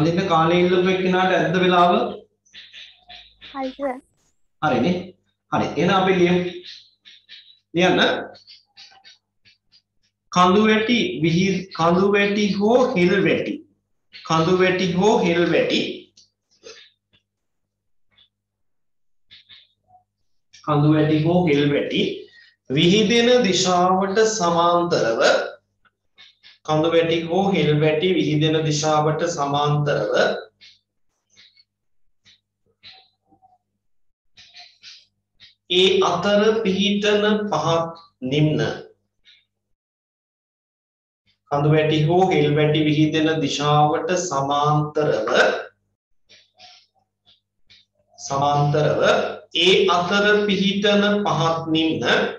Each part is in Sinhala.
අඳින්න කාලේ ඉල්ලපු එක්කෙනාට ඇද්ද වෙලාව? හරි. හරිනේ. හරි. එහෙනම් අපි ලියමු. ලියන්න. කඳු වැටි විහි කඳු වැටි හෝ හිල් වැටි. කඳු වැටි හෝ හිල් වැටි. කඳු වැටි හෝ හිල් වැටි විහිදෙන දිශාවට සමාන්තරව කඳු වැටි හෝ හිල් වැටි විහිදෙන දිශාවට සමාන්තරව ඒ අතර පිහිටන පහත් නිම්න කඳු වැටි හෝ හිල් වැටි විහිදෙන දිශාවට සමාන්තරව සමාන්තරව ඒ අතර පිහිටන පහත් නිම්න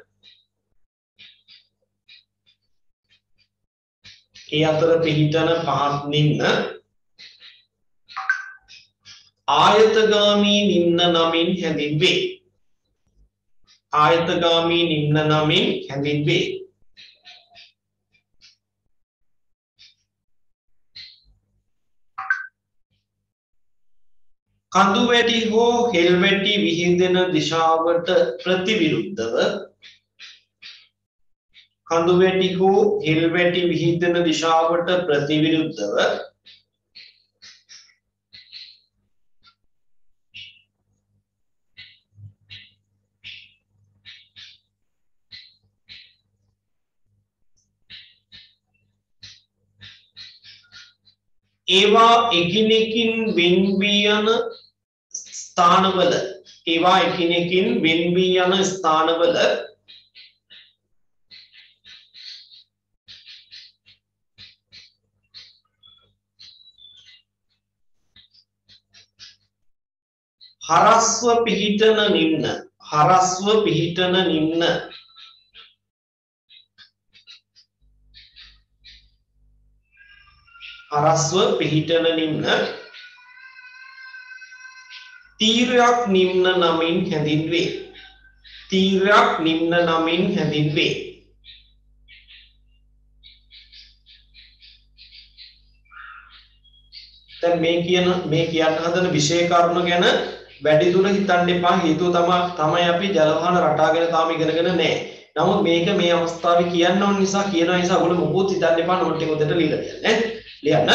ඒ අතර පිහිටන පහත් නිම්න ආයතගාමී නිම්න නමින් හැඳින්වේ. ආයතගාමී නිම්න නමින් හැඳින්වේ. කඳු වැටි හෝ හෙල් වැටි විහිදෙන දිශාවට ප්‍රතිවිරුද්ධව කඳු වැටි හෝ හෙල් වැටි විහිදෙන දිශාවට ප්‍රතිවිරුද්ධව ඒවා එකිනෙකින් වෙන්වී යන ස්ථානවල ඒවා එකිනෙකින් වෙන්වී යන ස්ථානවල හරස්ව පිහිටන නිම්න. හරස්ව පිහිටන නිම්න. හරස්ව පිහිටන නිම්න. තීරයක් නිම්න නමින් හැඳින්වේ. තීරයක් නිම්න නමින් හැඳින්වේ. දැන් මේ කියන මේ කියන්න හදන විෂය කරුණ ගැන වැඩිදුර හිතන්න එපා හේතුව තමයි තමයි අපි ජලවාහන රටා ගැන තාම ඉගෙනගෙන නැහැ. නමුත් මේක මේ අවස්ථාවේ කියන්න ඕන නිසා කියන නිසා ඔයගොල්ලෝ මොකොත් හිතන්න එපා නෝට් එක උදේට ලියලා තියන්න. ලියන්න.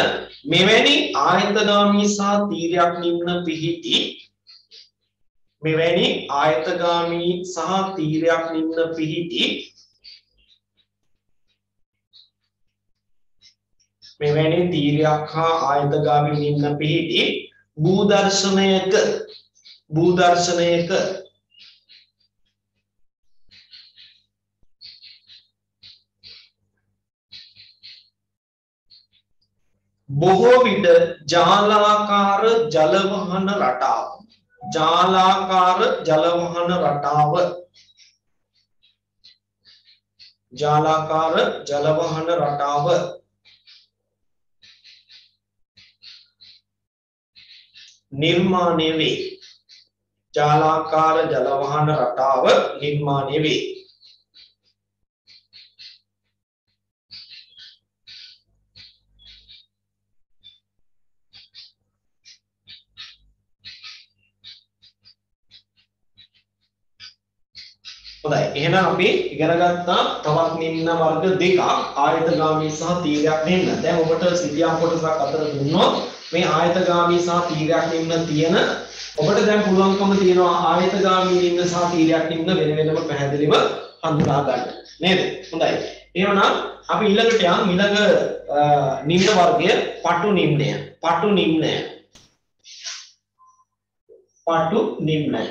මෙවැනි ආයතගාමී සහ තීරයක් නිම්න පිහිටි මෙවැනි ආයතගාමී සහ තීරයක් නිම්න පිහිටි මෙවැනි තීරයක් හා ආයතගාමී නිම්න පිහිටි භූදර්ශනයක භූදර්ශනයක බොහෝ විට ජාලාකාර ජලවහන රටාව. ජාලාකාර ජලවහන රටාව. ජාලාකාර ජලවහන රටාව. නිර්මාණය වේ. ජාලාකාර ජලවහන රටාව නිර්මාණය වේ. හොඳයි. එහෙනම් අපි ඉගෙන ගත්තා තවත් නිම්න වර්ග දෙකක්. ආයතගාමී සහ තීරයක් නිම්න. දැන් ඔබට සිතියම් කොටසක් අතර දුන්නොත් මේ ආයතගාමී සහ තීරයක් නිම්න තියෙන ඔබට දැන් පුළුවන්කම තියෙනවා ආයතගාමී නිම්න සහ තීරයක් නිම්න වෙන වෙනම පැහැදිලිව හඳුනා ගන්න. නේද? හොඳයි. එහෙනම් අපි ඊළඟට යන් ඊළඟ නිම්න වර්ගය පටු නිම්නය. පටු නිම්නය. පටු නිම්නය.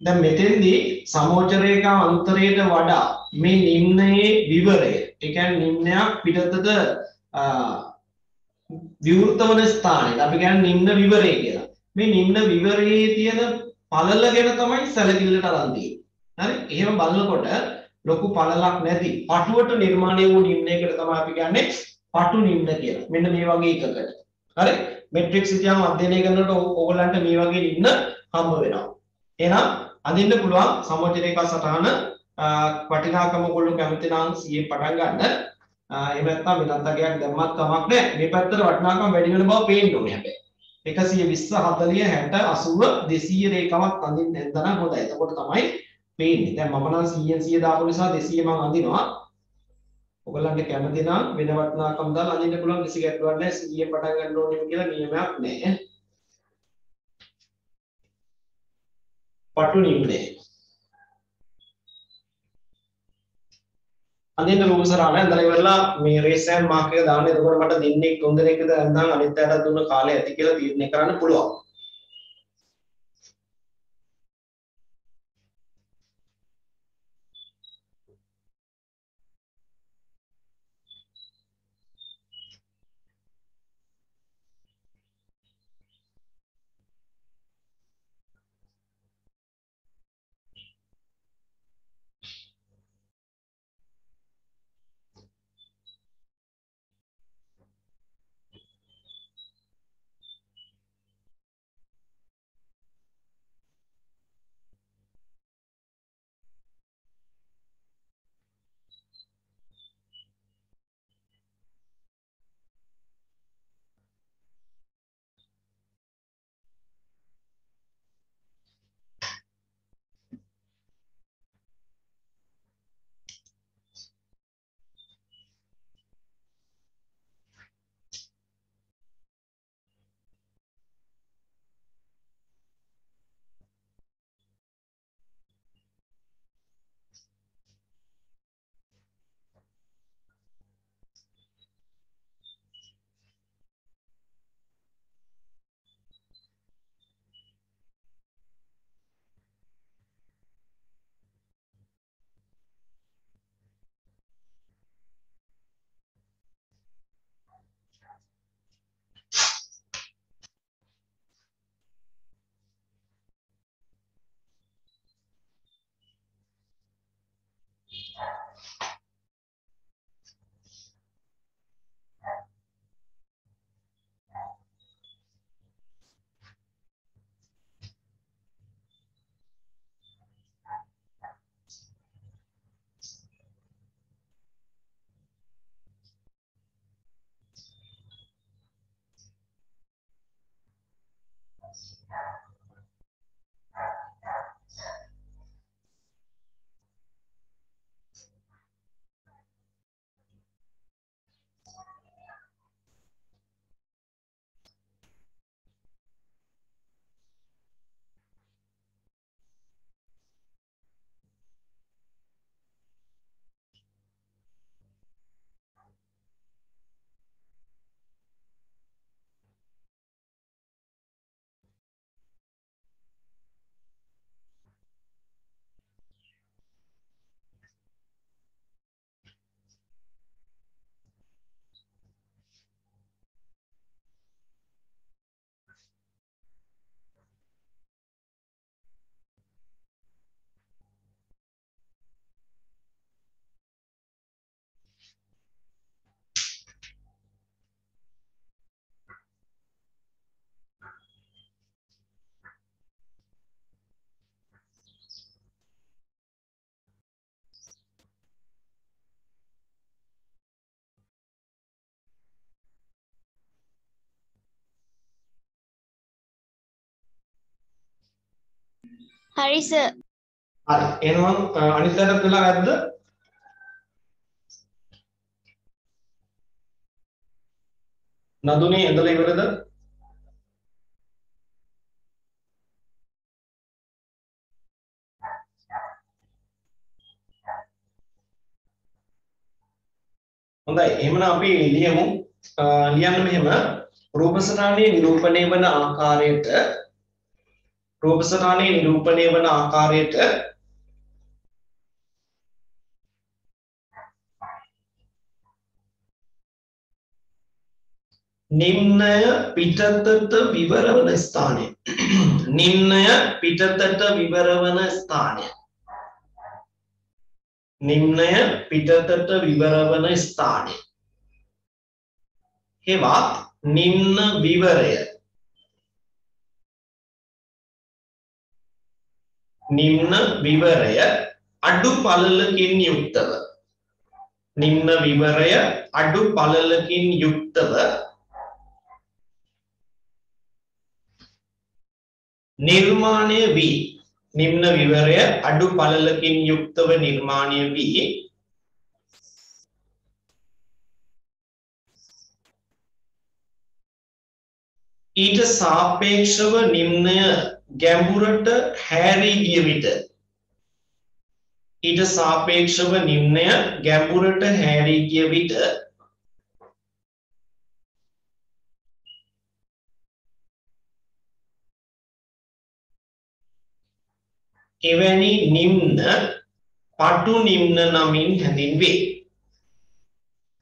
දැන් මෙතෙන්දී සමෝච රේඛා අන්තරයට වඩා මේ නිම්නයේ විවරය ඒ කියන්නේ නිම්නයක් පිටතට විවෘත වන ස්ථානයේ අපි කියන්නේ නිම්න විවරය කියලා. මේ නිම්න විවරයේ තියෙන පළල ගැන තමයි සැලකිල්ලට අරන් තියෙන්නේ. හරි? එහෙම බලනකොට ලොකු පළලක් නැති පටුවට නිර්මාණය වූ නිම්නයකට තමයි අපි කියන්නේ පටු නිම්න කියලා. මෙන්න මේ වගේ එකකට. හරි? මෙට්‍රික්ස් ඉතිහාස අධ්‍යයනය කරනකොට ඕගොල්ලන්ට මේ වගේ නිම්න හම්බ වෙනවා. එහෙනම් අඳින්න පුළුවන් සමෝජ රේඛා සටහන වටිනාකම ඔයගොල්ලෝ කැමති නම් 100 පටන් ගන්න. එහෙම නැත්නම් වෙනත් අගයක් දැම්මත් කමක් නැහැ. මේ පැත්තට වටිනාකම වැඩි වෙන බව පේන්න ඕනේ හැබැයි. 120 40 60 80 200 රේඛාවක් අඳින්න නැත්නම් හොඳයි. එතකොට තමයි පේන්නේ. දැන් මම නම් 100න් 100 දාපු නිසා 200 මම අඳිනවා. ඔයගලන්ට කැමති නම් වෙන වටිනාකම් දාලා අඳින්න පුළුවන් කිසි ගැටලුවක් නැහැ. 100 පටන් ගන්න ඕනේ කියලා නියමයක් නැහැ. පටු නිම්නේ. අඳින්න රූප සරහන ඇඳලා ඉවරලා මේ රේස් ඇන් මාක් එක දාන්න. එතකොට මට දෙන්නේ තුන් දෙනෙක්ද නැත්නම් අනිත් අයට දුන්න කාලය ඇති කියලා තීරණය කරන්න පුළුවන්. හරි සර් හරි. එහෙනම් අනිත් පැත්තට වෙලා නැද්ද? නදුනේ ඇඳලා ඉවරද? හොඳයි. එහෙනම් අපි ලියමු. ලියන්න මෙහෙම. රූපසටහනේ නිරූපණය වන ආකාරයට රූපසටහනේ නිරූපණය වන ආකාරයට නිම්නය පිටතට විවර වන ස්ථානය. නිම්නය පිටතට විවර වන ස්ථානය. නිම්නය පිටතට විවර වන ස්ථානය. හෙවත් නිම්න විවරය. නිම්න විවරය අඩු පළලකින් යුක්තව. නිම්න විවරය අඩු පළලකින් යුක්තව නිර්මාණය වී නිම්න විවරය අඩු පළලකින් යුක්තව නිර්මාණය වී ඊට සාපේක්ෂව නිම්නය ගැඹුරට හැරී ගිය විට ඊට සාපේක්ෂව නිම්නය ගැඹුරට හැරී ගිය විට එවැනි නිම්න පටු නිම්න නමින් හැඳින්වේ.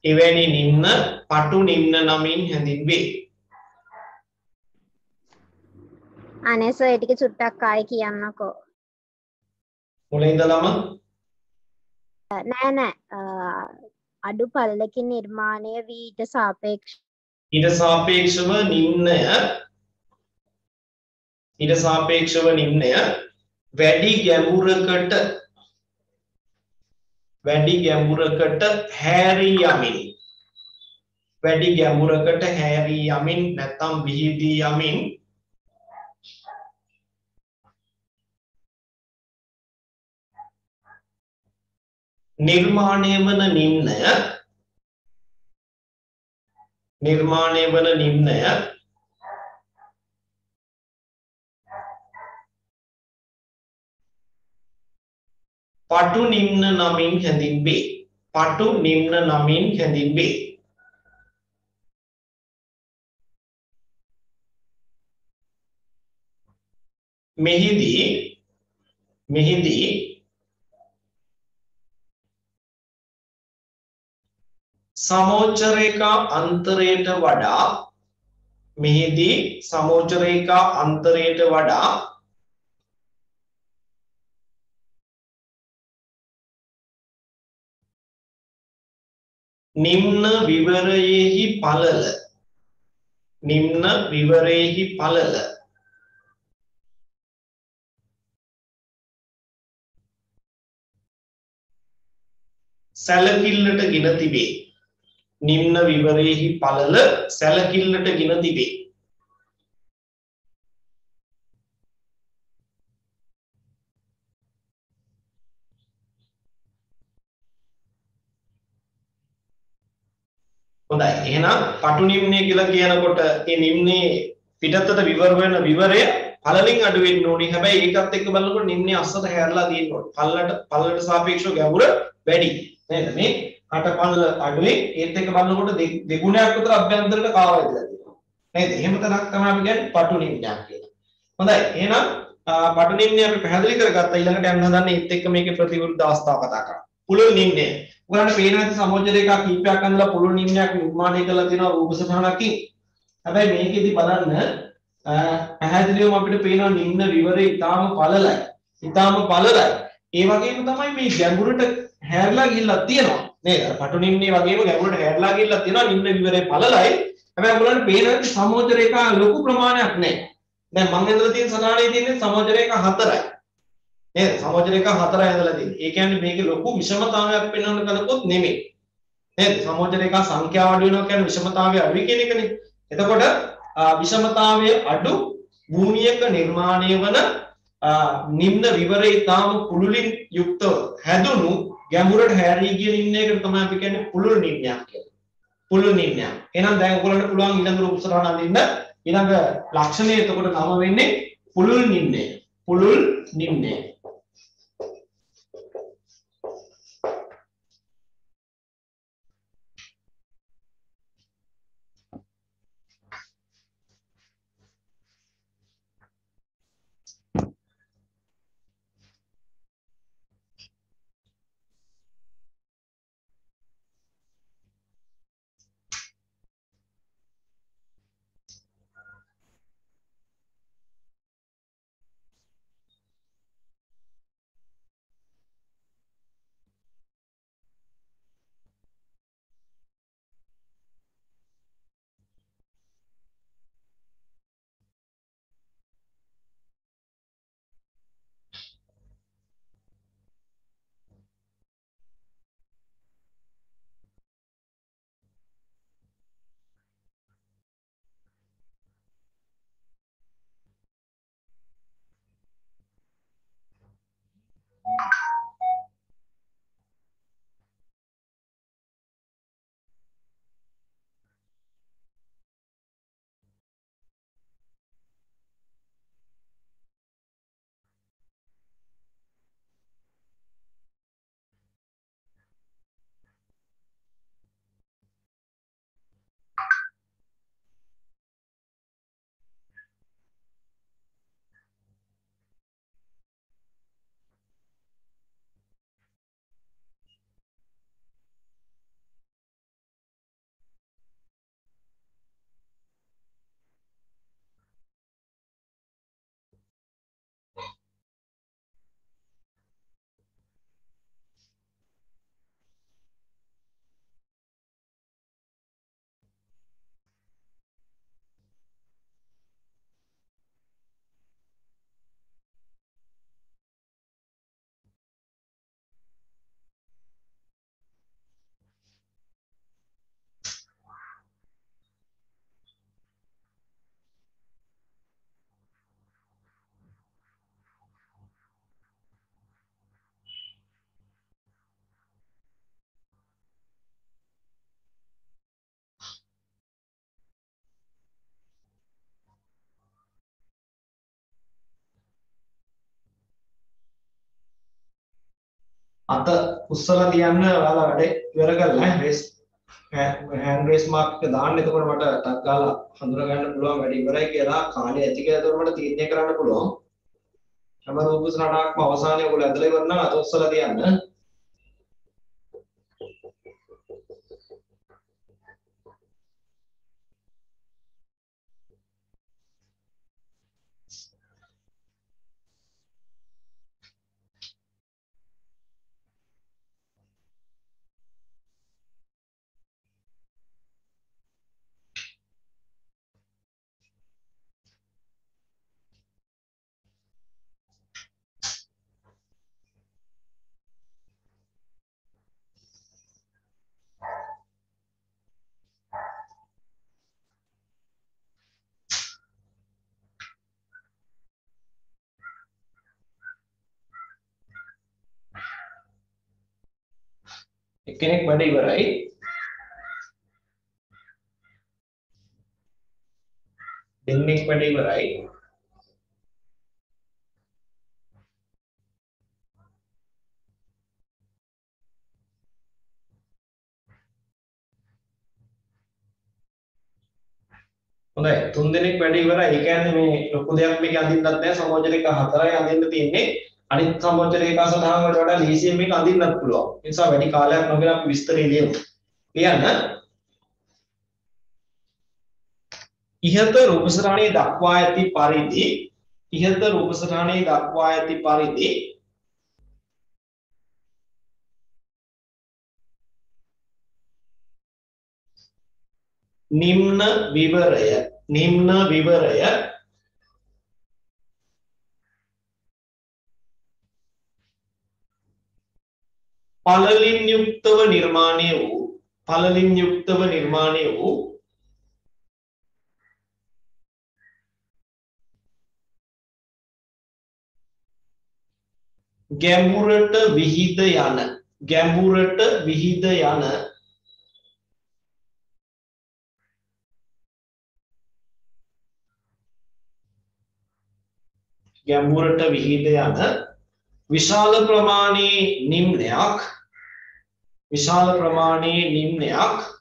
එවැනි නිම්න පටු නිම්න නමින් හැඳින්වේ. අනේ සර් ඒ ටික චුට්ටක් ආයෙ කියන්නකෝ. මුලින් ඉඳලම? නෑ නෑ. අඩු පළලකින් නිර්මාණය වී ඊට සාපේක්ෂ ඊට සාපේක්ෂව නිම්නය ඊට සාපේක්ෂව නිම්නය වැඩි ගැඹුරකට වැඩි ගැඹුරකට හැරී යමින්. වැඩි ගැඹුරකට හැරී යමින් නැත්නම් විහිදී යමින් නිර්මාණය වන නිම්නය නිර්මාණය වන නිම්නය පටු නිම්න නමින් හැඳින්වේ. පටු නිම්න නමින් හැඳින්වේ. මෙහිදී මෙහිදී සමෝච්ච රේඛා අන්තරයට වඩා මෙහිදී සමෝච්ච රේඛා අන්තරයට වඩා නිම්න විවරයෙහි පළල නිම්න විවරයෙහි පළල. සැලකිල්ලට ගෙන තිබේ. නිම්න විවරයෙහි පළල සැලකිල්ලට ගෙන තිබේ හොඳයි එහෙනම් පටු නිම්නය කියලා කියනකොට මේ නිම්නේ පිටතට විවර වෙන විවරය පළලින් අඩු වෙන්න ඕනේ. හැබැයි ඒකත් එක්ක බලනකොට නිම්නේ අස්සට හැරලා තියෙන්න ඕනේ. පල්ලට පල්ලට සාපේක්ෂව ගැඹුර වැඩි. නේද? මේ කට පල්ල අඩුවේ ඒත් එක්ක බලනකොට දෙ- දෙගුණයක් විතර අභ්‍යන්තරයට කාවයිදලා තියෙනවා. නේද? එහෙම තනක් තමයි අපි කියන්නේ පටු නිම්නයක් කියලා. හොඳයි. එහෙනම් ආ, පටු නිම්නය අපි පැහැදිලි කරගත්තා. ඊළඟට යන්න හදන්නේ ඒත් එක්ක මේකේ ප්‍රතිවිරුද්ධ අවස්ථාව කතා කරා. පුළුල් නිම්නය. ඔයාලට පේනවා ඇති සමෝජ්ජ රේඛා කීපයක් අඳලා පුළුල් නිම්නයක් නිර්මාණය කරලා තියෙනවා රූප සටහනකින්. හැබැයි මේකෙදි බලන්න අ, පැහැදිලිවම අපිට පේනවා නිම්න විවරය ඊටාම පළලයි. ඊටාම පළලයි. ඒ වගේම තමයි මේ ගැඹුරට හැරලා ගිහිල්ලා තියෙනවා. නේද? අර පටු නිම්නේ වගේම ගැඹුරට හැරලා ගිහිල්ලා තියෙනවා නිම්න විවරය පළලයි. හැබැයි ඔයගොල්ලන්ට පේනවා ඇති සමෝජ්ජ රේඛා ලොකු ප්‍රමාණයක් නැහැ. දැන් මම ඇඳලා තියෙන සටහනේ තියෙන්නේ සමෝජ්ජ රේඛා හතරයි. නේද? සමෝජ්ජ රේඛා හතරයි ඇඳලා තියෙන්නේ. ඒ කියන්නේ මේකේ ලොකු විෂමතාවයක් පෙන්වන්න කලකොත් නෙමෙයි. නේද? සමෝජ්ජ රේඛා සංඛ්‍යාව අඩු වෙනවා කියන්නේ විෂමතාවය අඩුයි කියන එකනේ. එතකොට ආ, විෂමතාවය අඩු භූමියක නිර්මාණය වන ආ, නිම්න විවරය ඉතාම පුළුලින් යුක්තව හැදුණු ගැඹුරට හැරී ගිය නිම්නයකට තමයි අපි කියන්නේ පුළුල් නිම්නයක් කියලා. පුළුල් නිම්නයක්. එහෙනම් දැන් ඔයගොල්ලන්ට පුළුවන් ඊළඟ රූප සටහන අඳින්න ඊළඟ ලක්ෂණය එතකොට නම වෙන්නේ පුළුල් නිම්නය. පුළුල් නිම්නය. අත උස්සලා තියන්න ඔයාලා වැඩේ ඉවර කරලා රේස් හෑන්ඩ් රේස් මාක් එක දාන්න. එතකොට මට ටක් ගාලා හඳුනා ගන්න පුළුවන් වැඩ ඉවරයි කියලා කාලය ඇති කියලා එතකොට මට තීරණය කරන්න පුළුවන්. හැම රූප සටහනක්ම අවසානයේ ඔයගොල්ලෝ ඇදලා ඉවර නම් අත උස්සලා තියන්න. එක්කෙනෙක් වැඩ ඉවරයි. දෙන්නෙක් වැඩ ඉවරයි. හොඳයි. තුන් දෙනෙක් වැඩ ඉවරයි. ඒ කියන්නේ මේ ලොකු දෙයක් මේක අඳින්නත් නැහැ. සමෝජන එක හතරයි අඳින්න තියෙන්නේ. අනිත් සමෝජන එක සඳහන් වලට වඩා ලීසියෙන් මේක අඳින්නත් පුළුවන්. ඒ නිසා වැඩි කාලයක් නොගෙන අපි විස්තරය ලියමු. කියන්න ඉහත රූපසටහනේ දක්වා ඇති පරිදි ඉහත රූපසටහනේ දක්වා ඇති පරිදි නිම්න විවරය නිම්න විවරය පළලින් යුක්තව නිර්මාණය වූ පළලින් යුක්තව නිර්මාණය වූ ගැඹුරට විහිද යන ගැඹුරට විහිද යන ගැඹුරට විහිද යන විශාල ප්‍රමාණයේ නිම්නයක් විශාල ප්‍රමාණයේ නිම්නයක්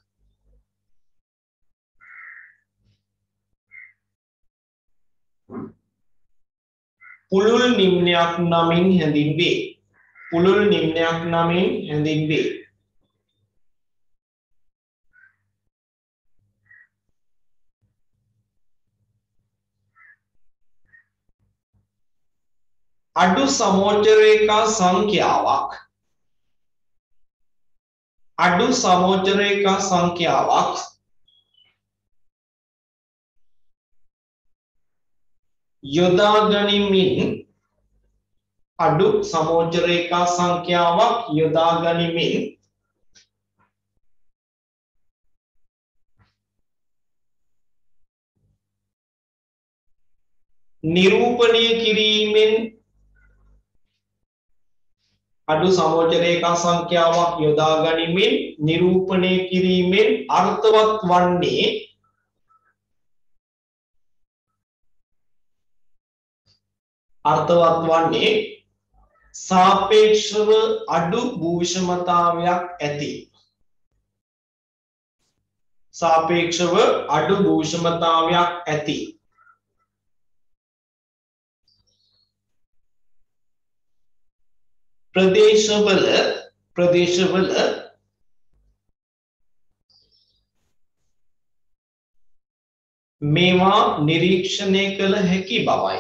පුළුල් නිම්නයක් නමින් හැඳින්වේ. පුළුල් නිම්නයක් නමින් හැඳින්වේ. අඩු සමෝචරේකා සංඛ්‍යාවක්. අඩු සමෝචරේකා සංඛ්‍යාවක් යොදා ගනිමින් අඩු සමෝචරේකා සංඛ්‍යාවක් යොදා ගනිමින් නිරූපණය කිරීමෙන් අඩු සමෝච රේඛා සංඛ්‍යාවක් යොදා ගනිමින් නිරූපණය කිරීමෙන් අර්ථවත් වන්නේ අර්ථවත් වන්නේ සාපේක්ෂව අඩු භූෂමතාවයක් ඇති. සාපේක්ෂව අඩු භූෂමතාවයක් ඇති. ප්‍රදේශවල ප්‍රදේශවල මේවා නිරීක්ෂණය කළ හැකි බවයි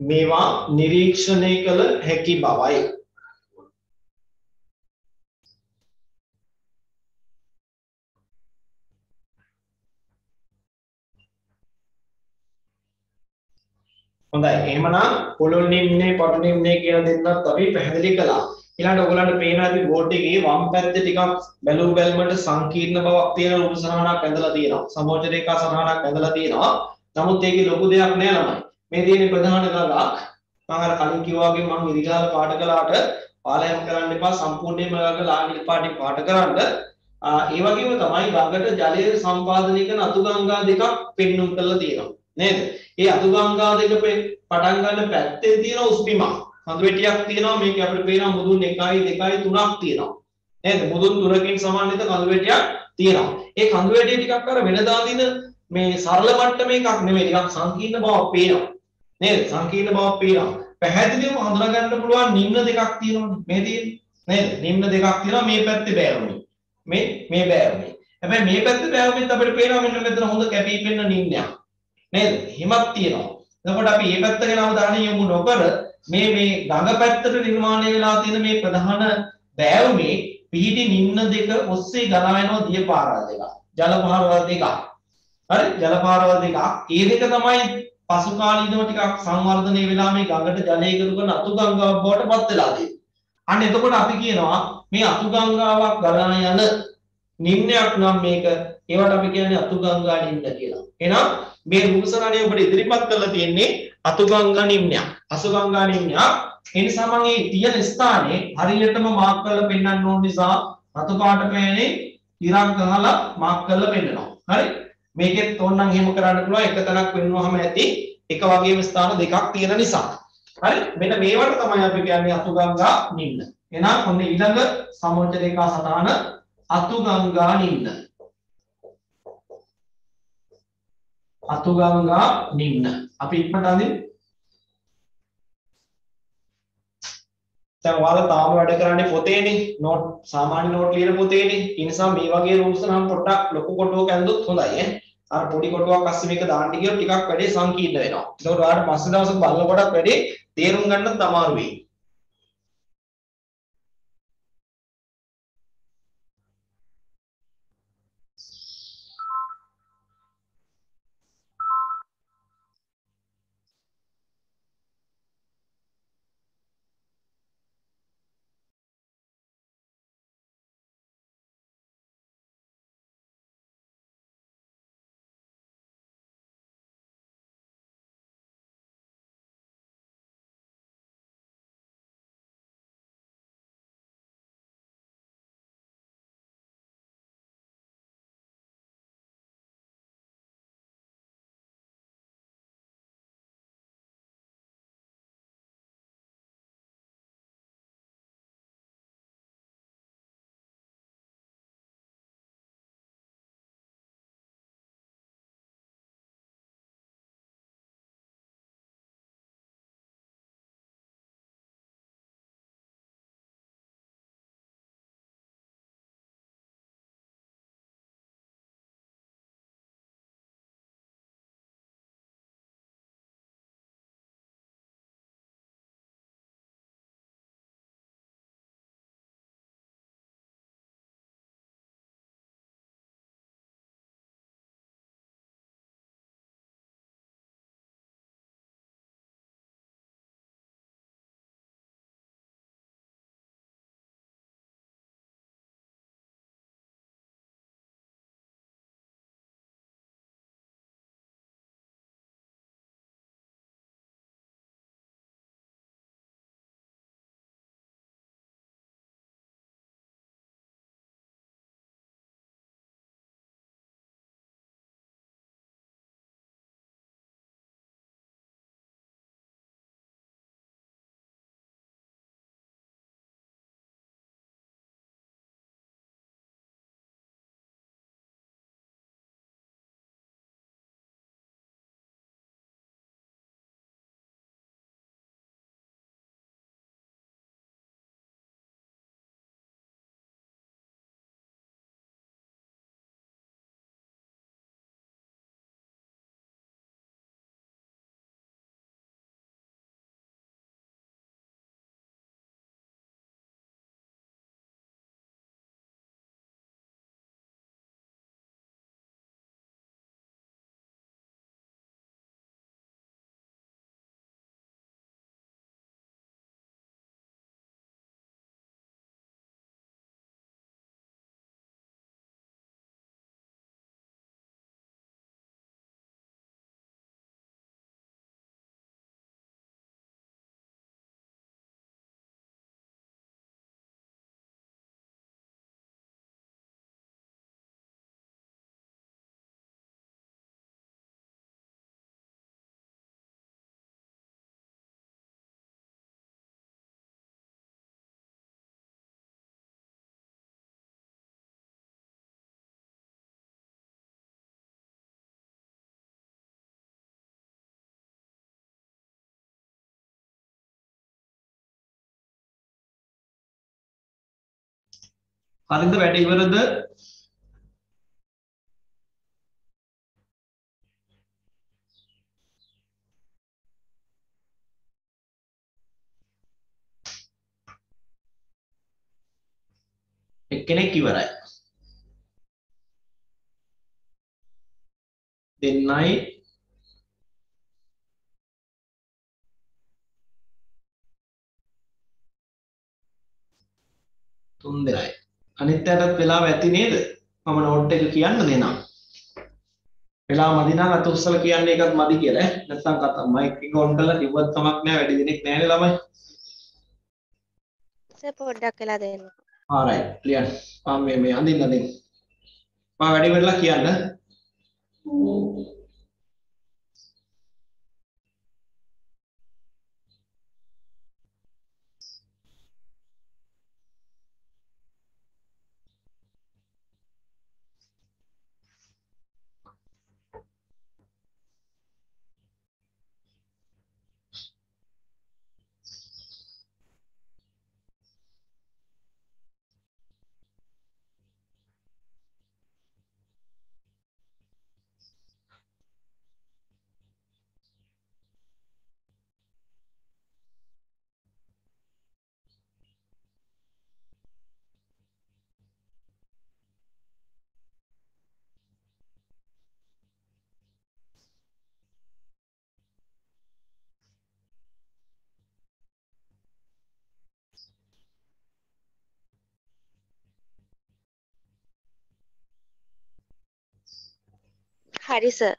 මේවා නිරීක්ෂණය කළ හැකි බවයි හොඳයි. එහෙමනම් පොළොල් නිම්නේ පටු නිම්නේ කියන දෙන්නත් අපි පැහැදිලි කළා. ඊළඟට ඔයගලන්ට පේන ඇති බෝඩ් එකේ වම් පැත්තේ ටිකක් බැලු බැලමට සංකීර්ණ බවක් තියෙන රූප සරහනක් ඇඳලා තියෙනවා. සමෝච රේඛා සරහනක් ඇඳලා තියෙනවා. නමුත් ඒකේ ලොකු දෙයක් නෑ ළමයි. මේ තියෙන ප්‍රධාන ගලක් මම අර කලින් කිව්වා වගේ මම ඉරිගාල පාට කළාට පාලයන් කරන්න එපා සම්පූර්ණයෙන්ම ගඟ ලාංගික පාටින් පාට කරන්න. ඒ වගේම තමයි ගඟට ජලය සම්පාදනය කරන අතු ගංගා දෙකක් පෙන්눔 කරලා තියෙනවා. නේද? ඒ අතුගංගා දෙක පටන් ගන්න පැත්තේ තියෙන උස්බිමක්. කඳු වැටියක් තියෙනවා මේක අපිට පේනවා මුදුන් 1යි 2යි 3ක් තියෙනවා. නේද? මුදුන් තුනකින් සමාන්විත කඳු වැටියක් තියෙනවා. ඒ කඳු වැටිය ටිකක් අර වෙනදා දින මේ සරල මට්ටමේ එකක් නෙමෙයි ටිකක් සංකීර්ණ බවක් පේනවා. නේද? සංකීර්ණ බවක් පේනවා. පැහැදිලිවම හඳුනා ගන්න පුළුවන් නිම්න දෙකක් තියෙනවනේ. මේ තියෙන්නේ. නේද? නිම්න දෙකක් තියෙනවා මේ පැත්තේ බෑරුමේ. මේ මේ බෑරුමේ. හැබැයි මේ පැත්තේ බෑරුමෙත් අපිට පේනවා මෙන්න මෙතන හොඳ කැපී පෙනෙන නිම්නයක්. නේද? හිමක් තියෙනවා. එතකොට අපි මේ පැත්ත ගැන අවධානය යොමු නොකර මේ මේ ගඟ පැත්තට නිර්මාණය වෙලා තියෙන මේ ප්‍රධාන බෑවුමේ පිහිටි නිම්න දෙක ඔස්සේ ගලා යනවා දිය පාරවල් දෙක. ජල පාරවල් දෙක. හරි? ජල පාරවල් දෙක. ඒ දෙක තමයි පසු කාලීනව ටිකක් සංවර්ධනය වෙලා මේ ගඟට ජලය එකතු කරන අතු ගංගාවක් බවට පත් වෙලා තියෙනවා. අන්න එතකොට අපි කියනවා මේ අතු ගංගාවක් ගලා යන නිම්නයක් නම් මේක ඒවට අපි කියන්නේ අතු ගංගා නිම්න කියලා. එහෙනම් මේ රූපසරණය ඔබට ඉදිරිපත් කරලා තියෙන්නේ අතුගංගා නිම්නයක්. අසුගංගා නිම්නයක්. ඒ නිසා මම මේ තියෙන ස්ථානේ හරියටම මාක් කරලා පෙන්වන්න ඕන නිසා රතු පාට පෑනේ ඉරක් ගහලා මාක් කරලා පෙන්නනවා. හරි? මේකෙත් ඕනනම් එහෙම කරන්න පුළුවන් එක තැනක් වෙන්නවම ඇති. එක වගේම ස්ථාන දෙකක් තියෙන නිසා. හරි? මෙන්න මේවට තමයි අපි කියන්නේ අතුගංගා නිම්න. එහෙනම් ඔන්න ඊළඟ සමෝච්ච රේඛා සටහන අතුගංගා නිම්න. අතුගංගා නිම්න. අපි ඉක්මනට අඳින්. දැන් ඔයාලා තාම වැඩ කරන්නේ පොතේනේ. නෝට් සාමාන්‍ය නෝට් ලියන පොතේනේ. ඒ නිසා මේ වගේ රූල්ස් නම් පොඩ්ඩක් ලොකු කොටුවක ඇඳුත් හොඳයි ඈ. අර පොඩි කොටුවක් අස්සේ මේක දාන්න ගියොත් ටිකක් වැඩේ සංකීර්ණ වෙනවා. ඒකට ඔයාලට පස්සේ දවසක බලනකොටත් වැඩේ තේරුම් ගන්නත් අමාරු වෙයි. හරිද වැඩ ඉවරද? එක්කෙනෙක් ඉවරයි. දෙන්නයි. තුන් දෙනයි. අනිත් අයටත් වෙලාව ඇති නේද? මම නෝට් එක කියන්න දෙනම් වෙලා මදි නම් අත උස්සලා කියන්නේ එකත් මදි කියලා නැත්නම් කතා මයික් එක ඔන් කරලා කිව්වත් කමක් නැහැ වැඩි දෙනෙක් නැහැනේ ළමයි. සර් පොඩ්ඩක් වෙලා දෙන්න. ආරයිට් ලියන්න මම මේ අඳින්න අඳින්න මම වැඩි වෙලා කියන්න හරි සර්.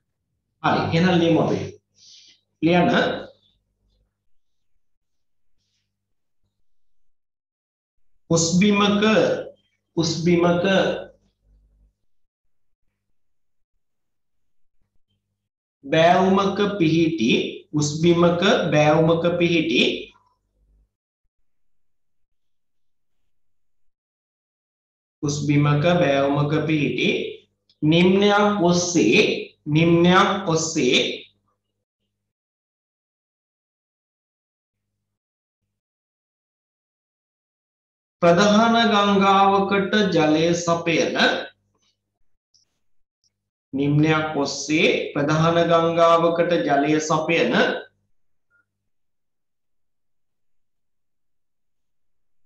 හරි එහෙනම් ලියමු අපි. ලියන්න. උස්බිමක උස්බිමක. බෑවුමක පිහිටි උස්බිමක බෑවුමක පිහිටි. උස්බිමක බෑවුමක පිහිටි. නිම්නයක් ඔස්සේ නිම්නයක් ඔස්සේ ප්‍රධාන ගංගාවකට ජලය සපයන නිම්නයක් ඔස්සේ ප්‍රධාන ගංගාවකට ජලය සපයන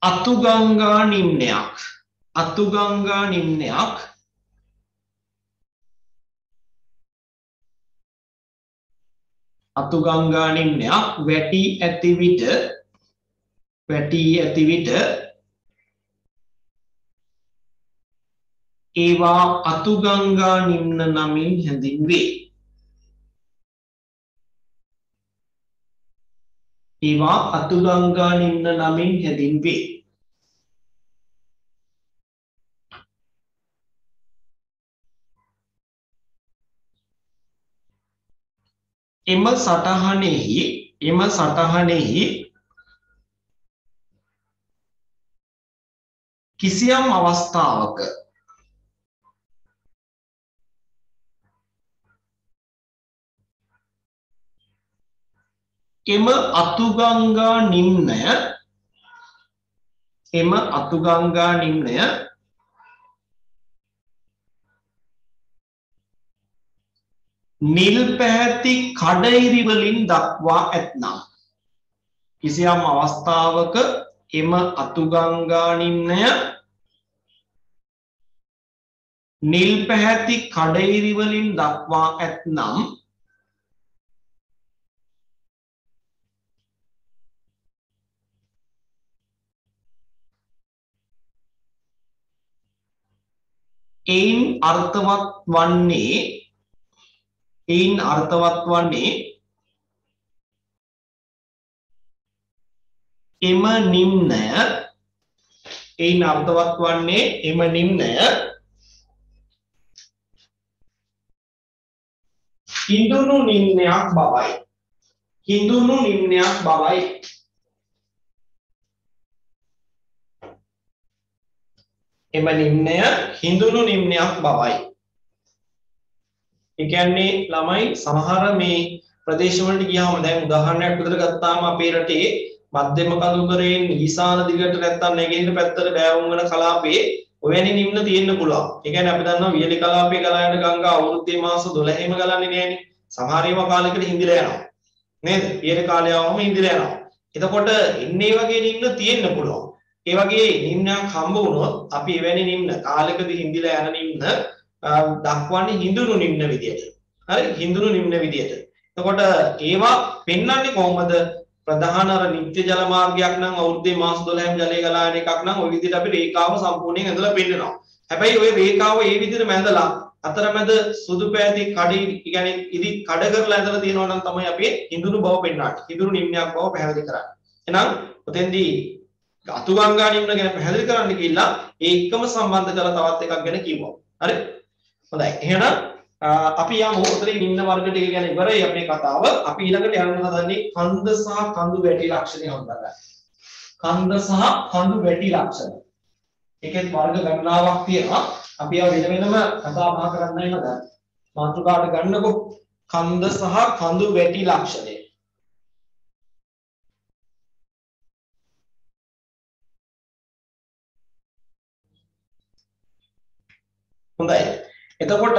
අතුගංගා නිම්නයක්. අතුගංගා නිම්නයක් අතුගංගා නිම්නයක් වැටි ඇති විට වැටි ඇති විට ඒවා අතුගංගා නිම්න නමින් හැඳින්වේ. ඒවා අතුගංගා නිම්න නමින් හැඳින්වේ. එම සටහනෙහි එම සටහනෙහි කිසියම් අවස්ථාවක එම අතුගංගා නිම්නය එම අතුගංගා නිම්නය නිල් පැහැති කඩයිරි වලින් දක්වා ඇත්නම්. කිසියම් අවස්ථාවක එම අතුගංගා නිම්නය නිල් පැහැති කඩයිරි වලින් දක්වා ඇත්නම් එයින් අර්ථවත් වන්නේ එයින් අර්ථවත් වන්නේ එම නිම්නය. එයින් අර්ථවත් වන්නේ එම නිම්නය. හිඳුණු නිම්නයක් බවයි. හිඳුණු නිම්නයක් බවයි. එම නිම්නය හිඳුණු නිම්නයක් බවයි. ඒ කියන්නේ ළමයි සමහර මේ ප්‍රදේශවලට ගියාම දැන් උදාහරණයක් විදිහට ගත්තාම අපේ රටේ මධ්‍යම කඳුකරයෙන් ඊසාන දිගට නැත්තම් නැගෙනහිර පැත්තට බෑවුම් වන කලාපේ ඔයවැනි නිම්න තියෙන්න පුළුවන්. ඒ කියන්නේ අපි දන්නවා වියලි කලාපයේ ගලා යන ගංගා අවුරුද්දේ මාස 12ෙම ගලන්නේ නෑනේ. සමහර ඒවා කාලෙකට හිඳිලා යනවා. නේද? වියලි කාලය ආවම හිඳිලා යනවා. එතකොට ඉන්නේ වගේ නිම්න තියෙන්න පුළුවන්. ඒ වගේ නිම්නයක් හම්බ වුණොත් අපි එවැනි නිම්න කාලෙකදී හිඳිලා යන නිම්න දක්වන්නේ හිඳුණු නිම්න විදියට. හරි? හිඳුණු නිම්න විදියට. එතකොට ඒවා පෙන්වන්නේ කොහොමද? ප්‍රධාන අර නිත්‍ය ජල මාර්ගයක් නම් අවුරුද්දේ මාස 12න් ජලය ගලා යන එකක් නම් ওই විදිහට අපි රේඛාව සම්පූර්ණයෙන් ඇඳලා පෙන්නනවා. හැබැයි ওই රේඛාව ඒ විදිහට මැඳලා අතරමැද සුදු පැහැති කඩි කියන්නේ ඉදි කඩ කරලා ඇඳලා තියෙනවා නම් තමයි අපි හිඳුණු බව පෙන්වන්නේ. හිඳුණු නිම්නයක් බව පැහැදිලි කරන්නේ. එහෙනම් ඔතෙන්දී අතු ගංගා නිම්න ගැන පැහැදිලි කරන්න කියලා ඒ එක්කම සම්බන්ධ කරලා තවත් එකක් ගැන කිව්වා. හරි? හොඳයි. එහෙනම් අපි යමු උතරින් නිම්න වර්ග ටික ගැන ඉවරයි අපේ කතාව. අපි ඊළඟට යන්න හදන්නේ කන්ද සහ කඳු වැටි ලක්ෂණ හඳුනා කන්ද සහ කඳු වැටි ලක්ෂණ. ඒකෙත් වර්ග ගණනාවක් තියෙනවා. අපි ඒවා වෙන වෙනම කතා බහ කරන්නයි හදන්නේ. මාතෘකාවට ගන්නකො කන්ද සහ කඳු වැටි ලක්ෂණය. හොඳයි. එතකොට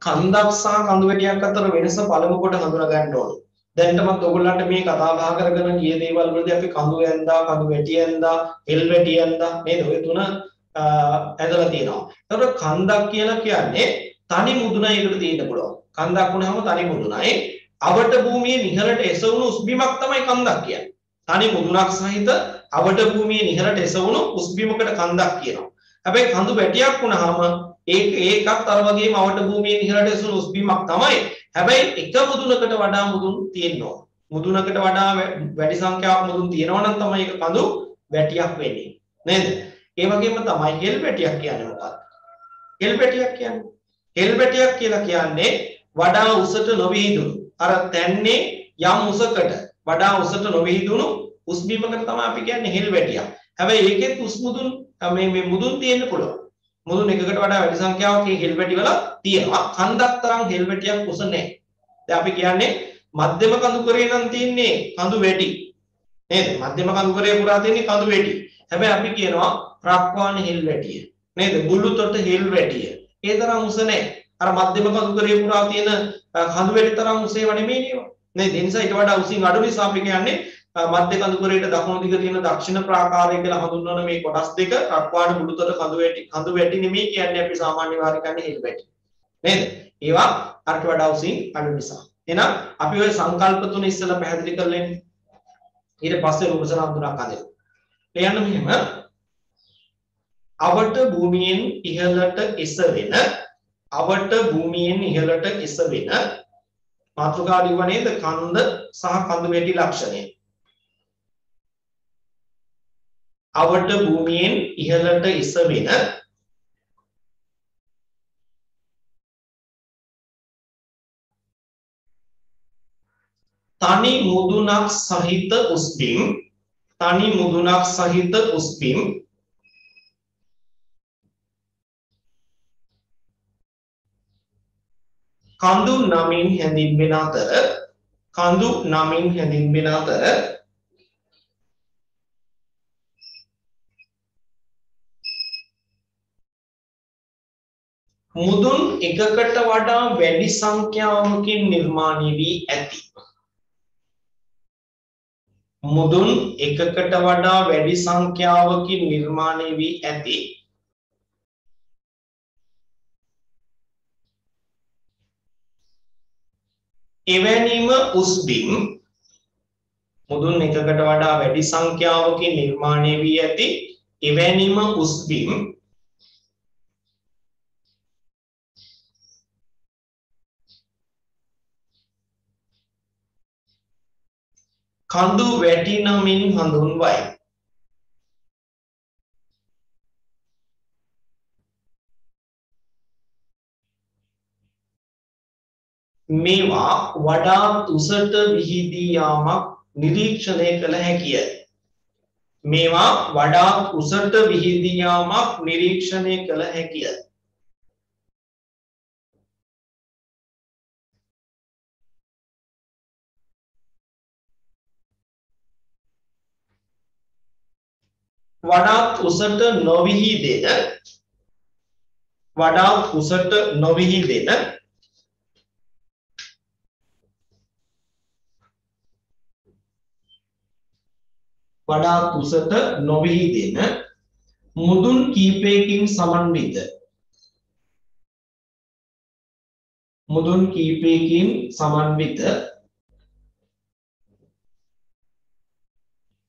කන්දක් සහ කඳු වැටියක් අතර වෙනස පළමු කොට හඳුනා ගන්න ඕනේ. දැනටමත් ඔයගොල්ලන්ට මේ කතා බහ කරගෙන ගිය දේවල් වලදී අපි කඳු ඇන්දා, කඳු වැටි ඇන්දා, එල් වැටි ඇන්දා නේද? ඔය තුන ඇදලා තියෙනවා. එතකොට කන්දක් කියලා කියන්නේ තනි මුදුනයකට තියෙන්න පුළුවන්. කන්දක් වුණාම තනි මුදුනයි. අවට භූමියේ නිහලට එසවුණු උස්බිමක් තමයි කන්දක් කියන්නේ. තනි මුදුනක් සහිත අවට භූමියේ නිහලට එසවුණු උස්බිමකට කන්දක් කියනවා. හැබැයි කඳු වැටියක් වුණාම ඒක ඒකත් අර වගේම අවට භූමියේ ඉහළට එසුණු උස්බීමක් තමයි. හැබැයි එක මුදුනකට වඩා මුදුන් තියෙනවා. මුදුනකට වඩා වැඩි සංඛ්‍යාවක් මුදුන් තියෙනවා නම් තමයි ඒක කඳු වැටියක් වෙන්නේ. නේද? ඒ වගේම තමයි හෙල් වැටියක් කියන්නේ මොකක්ද? හෙල් වැටියක් කියන්නේ හෙල් වැටියක් කියලා කියන්නේ වඩා උසට නොවිහිදුණු. අර තැන්නේ යම් උසකට වඩා උසට නොවිහිදුණු උස්බීමකට තමයි අපි කියන්නේ හෙල් වැටියක්. හැබැයි ඒකෙත් උස් මුදුන් මේ මේ මුදුන් තියෙන්න පුළුවන්. මුදුන් එකකට වඩා වැඩි සංඛ්‍යාවක් මේ හෙල්වැටි වල තියෙනවා. කන්දක් තරම් හෙල්වැටියක් උස නැහැ. දැන් අපි කියන්නේ මධ්‍යම කඳු කරේ නම් තියෙන්නේ කඳු වැටි. නේද? මධ්‍යම කඳු කරේ පුරා තියෙන්නේ කඳු වැටි. හැබැයි අපි කියනවා ප්‍රක්වාන හෙල්වැටිය. නේද? බුළු තොට හෙල්වැටිය. ඒ තරම් උස නැහැ. අර මධ්‍යම කඳු කරේ පුරා තියෙන කඳු වැටි තරම් උස ඒවා නෙමෙයි නේද? නේද? ඒ නිසා ඊට වඩා උසින් අඩු නිසා අපි කියන්නේ මධ්‍ය කඳුකරයට දකුණු දිග තියෙන දක්ෂිණ ප්‍රාකාරය කියලා හඳුන්වන මේ කොටස් දෙක රක්වාඩ මුළුතර කඳු වැටි කඳු වැටි නෙමෙයි කියන්නේ අපි සාමාන්‍ය වාරේ කියන්නේ හෙල් වැටි. නේද? ඒවා අරට වඩා උසින් අඩු නිසා. එහෙනම් අපි ওই සංකල්ප තුන ඉස්සෙල්ලා පැහැදිලි කරලා ඉන්නේ. ඊට පස්සේ රූපසන හඳුනා ගන්න. ලියන්න මෙහෙම අවට භූමියෙන් ඉහළට එසවෙන අවට භූමියෙන් ඉහළට එසවෙන මාතෘකා ලිව්ව නේද? කන්ද සහ කඳු වැටි ලක්ෂණය. අවට භූමියෙන් ඉහළට ඉසවෙන තනි මුදුනක් සහිත උස්බිම් තනි මුදුනක් සහිත උස්බිම් කඳු නමින් හැඳින්වෙන අතර කඳු නමින් හැඳින්වෙන අතර මුදුන් එකකට වඩා වැඩි සංඛ්‍යාවකින් නිර්මාණය වී ඇති. මුදුන් එකකට වඩා වැඩි සංඛ්‍යාවකින් නිර්මාණය වී ඇති. එවැනිම උස්බිම් මුදුන් එකකට වඩා වැඩි සංඛ්‍යාවකින් නිර්මාණය වී ඇති එවැනිම උස්බිම් කඳු වැටි නමින් හඳුන්වයි. මේවා වඩාත් උසට විහිදී යාමක් නිරීක්ෂණය කළ හැකිය. මේවා වඩාත් උසට විහිදී යාමක් නිරීක්ෂණය කළ හැකිය. වඩාත් උසට නොවිහිදෙන වඩා කුසට නොවිහිදෙන වඩා කුසට නොවිහිදෙන මුදුන් කීපයකින් සමන්විත. මුදුන් කීපයකින් සමන්විත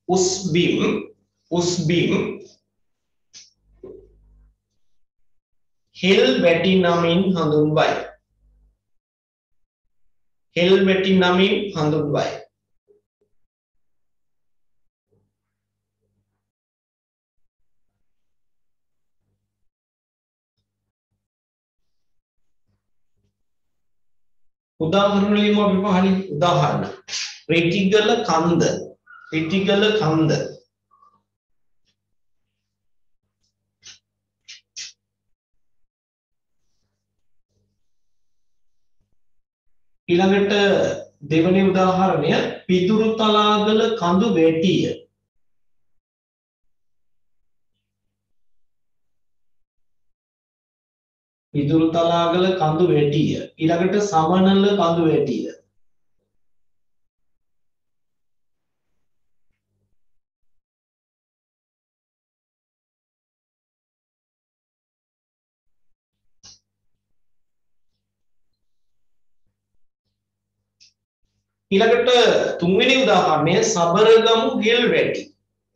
උස්බිම් උස්බිම් හෙල් වැටි නමින් හඳුන්වයි. හෙල් වැටි නමින් හඳුන්වයි. උදාහරණ ලියමු අපි පහලින් උදාහරණ. රිටිගල කන්ද. රිටිගල කන්ද. ඊළඟට දෙවැනි උදාහරණය පිදුරු තලාගල කඳු වැටිය. පිදුරු තලාගල කඳු වැටිය. ඊළඟට සමනල කඳු වැටිය. ඊළඟට තුන්වෙනි උදාහරණය සබරගමු හෙල් වැටි.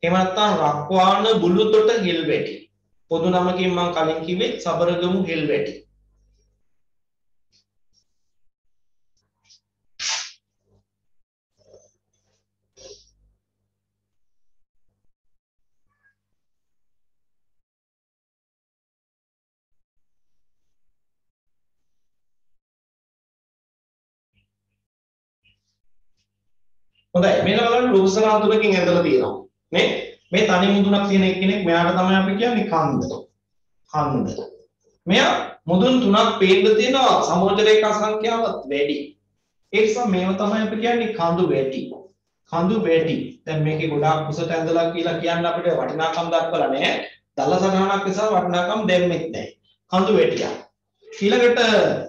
එහෙම නැත්නම් රක්වාන බුලුතොට හෙල් වැටි. පොදු නමකින් මම කලින් කිව්වේ සබරගමු හෙල් වැටි. හොඳයි. මේක බලන්න රූපසලා තුනකින් ඇඳලා තියෙනවා. නේ මේ තනි මුදුනක් තියෙන එක්කෙනෙක් මෙයාට තමයි අපි කියන්නේ කන්ද. කන්ද. මෙයා මුදුන් තුනක් පේන්න තියෙනවා. සමෝජ රේඛා සංඛ්‍යාවත් වැඩි. ඒ නිසා මේව තමයි අපි කියන්නේ කඳු වැටි. කඳු වැටි. දැන් මේකේ ගොඩාක් කුසට ඇඳලා කියලා කියන්න අපිට වටිනාකම් දක්වලා නැහැ. දල සටහනක් නිසා වටිනාකම් දෙන්නෙත් නැහැ. කඳු වැටියක් ඊළඟට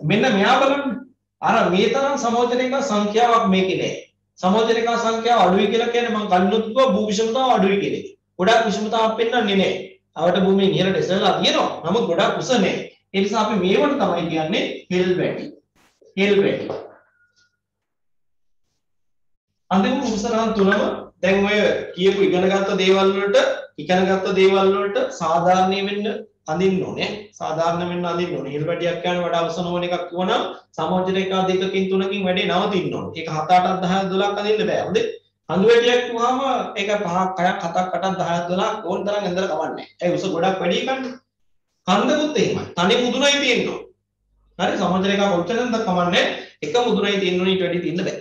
මෙන්න මෙයා බලන්න. අර මේ තරම් සමෝජ රේඛා සංඛ්‍යාවක් මේකේ නැහැ. සමෝජනිකා සංඛ්‍යාව අඩුයි කියලා කියන්නේ මම කලිනුත් කිව්වා භූ විෂමතාව අඩුයි කියලා. ගොඩක් විෂමතාවක් පෙන්වන්නේ නැහැ. අවට භූමියෙන් ඉහළට එසවලා තියෙනවා. නමුත් ගොඩක් උස නැහැ. ඒ නිසා අපි මේවට තමයි කියන්නේ හෙල් වැටි. හෙල් වැටි. අන්තිම උසරහන් තුනම දැන් ඔය කියපු ඉගෙනගත්ත දේවල් වලට ඉගෙනගත්ත දේවල් වලට සාධාරණීය වෙන්න අඳින්න ඕනේ. සාධාරණ වෙන්න අඳින්න ඕනේ. හෙල් වැටියක් කියන්නේ වඩා උස නොවන එකක් වුණා සමෝජ රේඛා දෙකකින් තුනකින් වැඩේ නවතින්න ඕනේ. ඒක 7 8ක් 10ක් 12ක් අඳින්න බෑ. හොඳේ. කඳු වැටියක් වුවාම ඒක 5ක් 6ක් 7ක් 8ක් 10ක් 12ක් ඕන තරම් ඇඳලා කවන්නේ. ඒ උස ගොඩක් වැඩි කන්නේ. කන්දකුත් එහෙමයි. තනි මුදුනයි තියෙන්න ඕනේ. හරි සමෝජ රේඛා කොච්චර නැන්ද කමන්නේ. එක මුදුනයි තියෙන්න ඕනේ ඊට වැඩි තියෙන්න බෑ.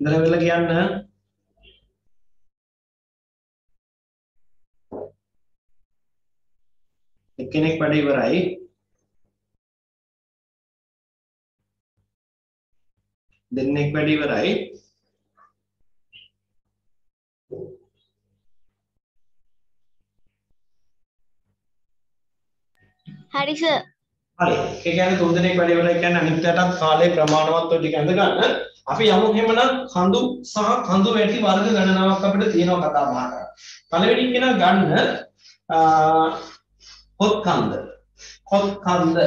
ඉඳලා වෙලා කියන්න. එක්කෙනෙක් වැඩ ඉවරයි. දෙන්නෙක් වැඩ ඉවරයි. හරි සර් හරි. ඒ කියන්නේ තුන් දෙනෙක් වැඩ ඉවරයි කියන්නේ අනිත්‍යටත් කාලේ ප්‍රමාණවත් ඔය ටික ඇඳ ගන්න අපි යමු එහෙමනම් කඳු සහ කඳු වැටි වර්ග ගණනාවක් අපිට තියෙනවා කතා බහ කරන්න පළවෙනි කෙනා ගන්න අ, කොත් කන්ද. කොත් කන්ද.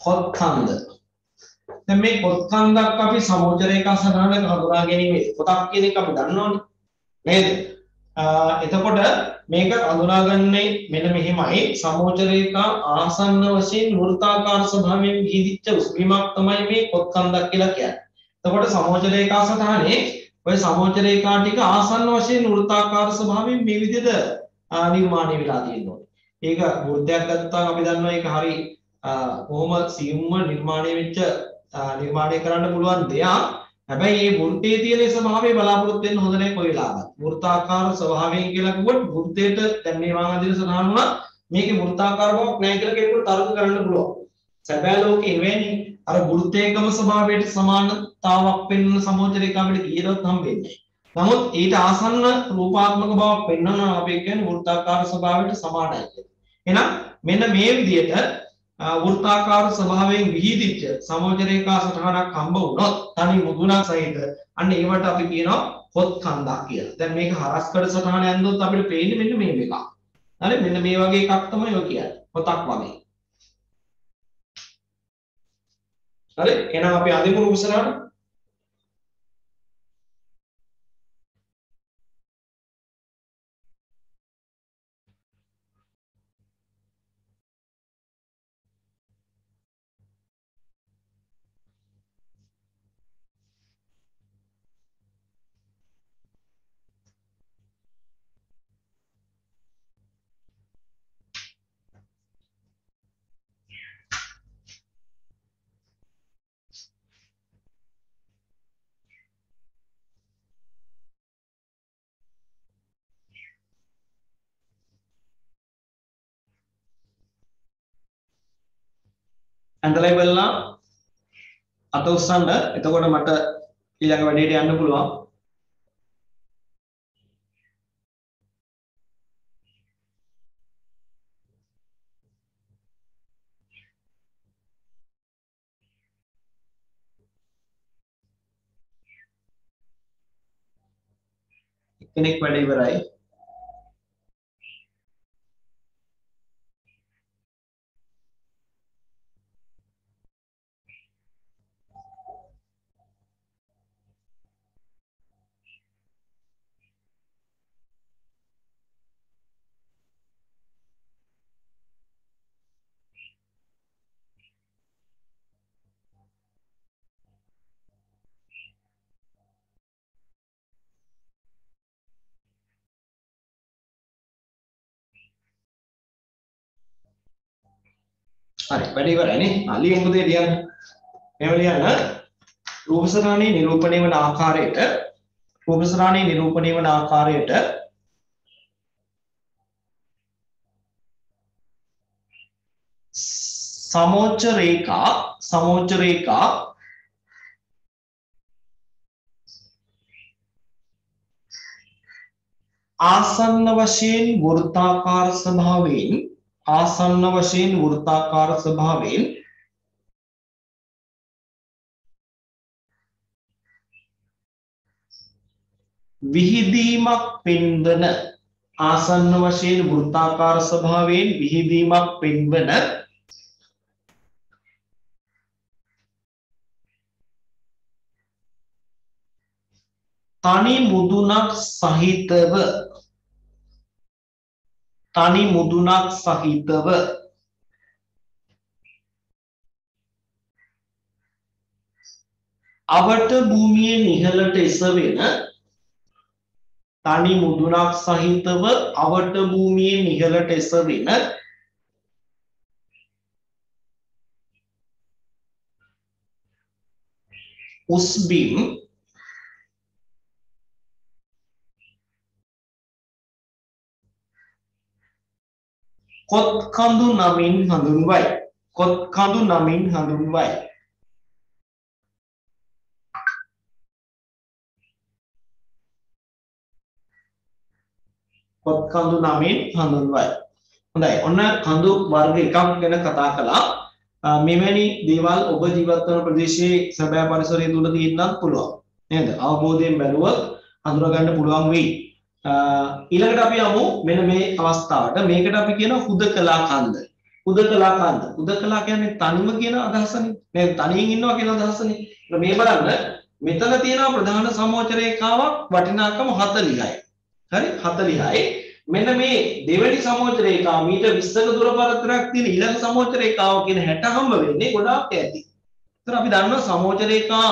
කොත් කන්ද. දැන් මේ කොත් කන්දක් අපි සමෝජ රේඛා සටහනක හඳුනා ගැනීමේ පොතක් කියන එක අපි දන්නවනේ. නේද? අ, එතකොට මේක හඳුනාගන්නේ මෙන්න මෙහෙමයි සමෝජ රේඛා ආසන්න වශයෙන් වෘත්තාකාර ස්වභාවයෙන් විහිදිච්ච උස්බිමක් තමයි මේ කොත් කන්දක් කියලා කියන්නේ. එතකොට සමෝජ රේඛා සටහනේ ඔය සමෝජ රේඛා ටික ආසන්න වශයෙන් වෘත්තාකාර ස්වභාවයෙන් මේ විදිහට අ, නිර්මාණය වෙලා තියෙනවා. ඒක වෘත්තයක් ගත්තාම අපි දන්නවා ඒක හරි අ, කොහොම සියුම්ම නිර්මාණය වෙච්ච අ, නිර්මාණය කරන්න පුළුවන් දෙයක්. හැබැයි මේ වෘත්තයේ තියෙන ස්වභාවය බලාපොරොත්තු වෙන්න හොඳ නැහැ කොයි වෙලාවකත්. වෘත්තාකාර ස්වභාවයෙන් කියලා කිව්වොත් වෘත්තයට දැන් මේ මම අදින සඳහන් වුණා මේකේ වෘත්තාකාර බවක් නැහැ කියලා කෙනෙකුට තර්ක කරන්න පුළුවන්. සැබෑ ලෝකේ නෙවෙයි අර වෘත්තයකම ස්වභාවයට සමානතාවක් පෙන්වන සමෝච රේඛාවට කීයදවත් හම්බෙන්නේ නැහැ. නමුත් ඊට ආසන්න රූපාත්මක බවක් පෙන්වන අපි කියන්නේ වෘත්තාකාර ස්වභාවයට සමානයි කියලා. එහෙනම් මෙන්න මේ විදිහට අ, වෘත්තාකාර ස්වභාවයෙන් විහිදිච්ච සමෝජ රේඛා සටහනක් හම්බ වුණොත් තනි මුදුනක් සහිත අන්න ඒවට අපි කියනවා පොත් කන්දක් කියලා. දැන් මේක හරස්කඩ සටහන ඇන්දොත් අපිට පේන්නේ මෙන්න මේ එකක්. හරි මෙන්න මේ වගේ එකක් තමයි ඔය කියන්නේ. පොතක් වගේ. හරි එහෙනම් අපි අදිමු උසරාට ඇඳලා ඉවරලා අත උස්සන්න. එතකොට මට ඊළඟ වැඩේට යන්න පුළුවන්. එක්කෙනෙක් වැඩ ඉවරයි. හරි වැඩ ඉවරයි නේ. අලි මොකද ලියන්න. එහෙම ලියන්න. රූපසරාණී නිරූපණය වන ආකාරයට රූපසරාණී නිරූපණය වන ආකාරයට සමෝච්ච රේඛා සමෝච්ච රේඛා ආසන්න වශයෙන් වෘත්තාකාර ස්වභාවයෙන් ආසන්න වශයෙන් වෘත්තාකාර ස්වභාවයෙන් විහිදීමක් පෙන්වන ආසන්න වශයෙන් වෘත්තාකාර ස්වභාවයෙන් විහිදීමක් පෙන්වන තනි මුදුනක් සහිතව තනි මුදුනක් සහිතව අවට භූමියෙන් ඉහළට එසවෙන තනි මුදුනක් සහිතව අවට භූමියෙන් ඉහළට එසවෙන උස්බිම් කොත් කඳු නමින් හඳුන්වයි. කොත් කඳු නමින් හඳුන්වයි. කොත් කඳු නමින් හඳුන්වයි. හොඳයි. ඔන්න කඳු වර්ග එකක් ගැන කතා කළා. අ, මෙවැනි දේවල් ඔබ ජීවත් වන ප්‍රදේශයේ සැබෑ පරිසරය තුල තියෙන්නත් පුළුවන්. නේද? අවබෝධයෙන් බැලුවොත් හඳුනගන්න පුළුවන් වෙයි. අ, ඊළඟට අපි යමු මෙන්න මේ අවස්ථාවට. මේකට අපි කියන හුදකලා කන්ද හුදකලා කන්ද හුදකලා කියන්නේ තනිව කියන අදහසනේ. නේද? තනියෙන් ඉන්නවා කියන අදහසනේ. එහෙනම් මේ බලන්න මෙතන තියෙනවා ප්‍රධාන සමෝච රේඛාවක් වටිනාකම 40යි හරි? 40යි මෙන්න මේ දෙවෙනි සමෝච රේඛාව මීටර් 20ක දුර පරතරයක් තියෙන ඊළඟ සමෝච රේඛාව කියන 60 හම්බ වෙන්නේ ගොඩාක් ඈතයි. ඒතර අපි දන්නවා සමෝච රේඛා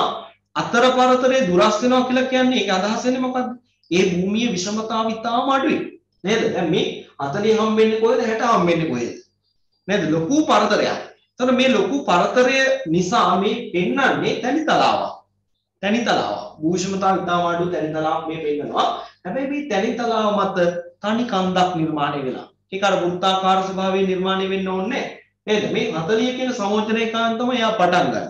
අතර පරතරේ දුරස් වෙනවා කියලා කියන්නේ ඒක අදහස් වෙන්නේ මොකද්ද? ඒ භූමියේ විෂමතාව ඉතාම අඩුයි. නේද? දැන් මේ 40 හම්බෙන්නේ කොහෙද 60 හම්බෙන්නේ කොහෙද? නේද? ලොකු පරතරයක්. එතකොට මේ ලොකු පරතරය නිසා මේ පෙන්වන්නේ තනි තලාවක්. තනි තලාවක්. භූෂමතාව ඉතාම අඩු තනි තලාවක් මේ පෙන්වනවා. හැබැයි මේ තනි තලාව මත තනි කන්දක් නිර්මාණය වෙලා. ඒක අර වෘත්තාකාර ස්වභාවයෙන් නිර්මාණය වෙන්න ඕනේ නේද? මේ 40 කියන සමෝචනයේ කාන් තමයි එයා පටන් ගන්න.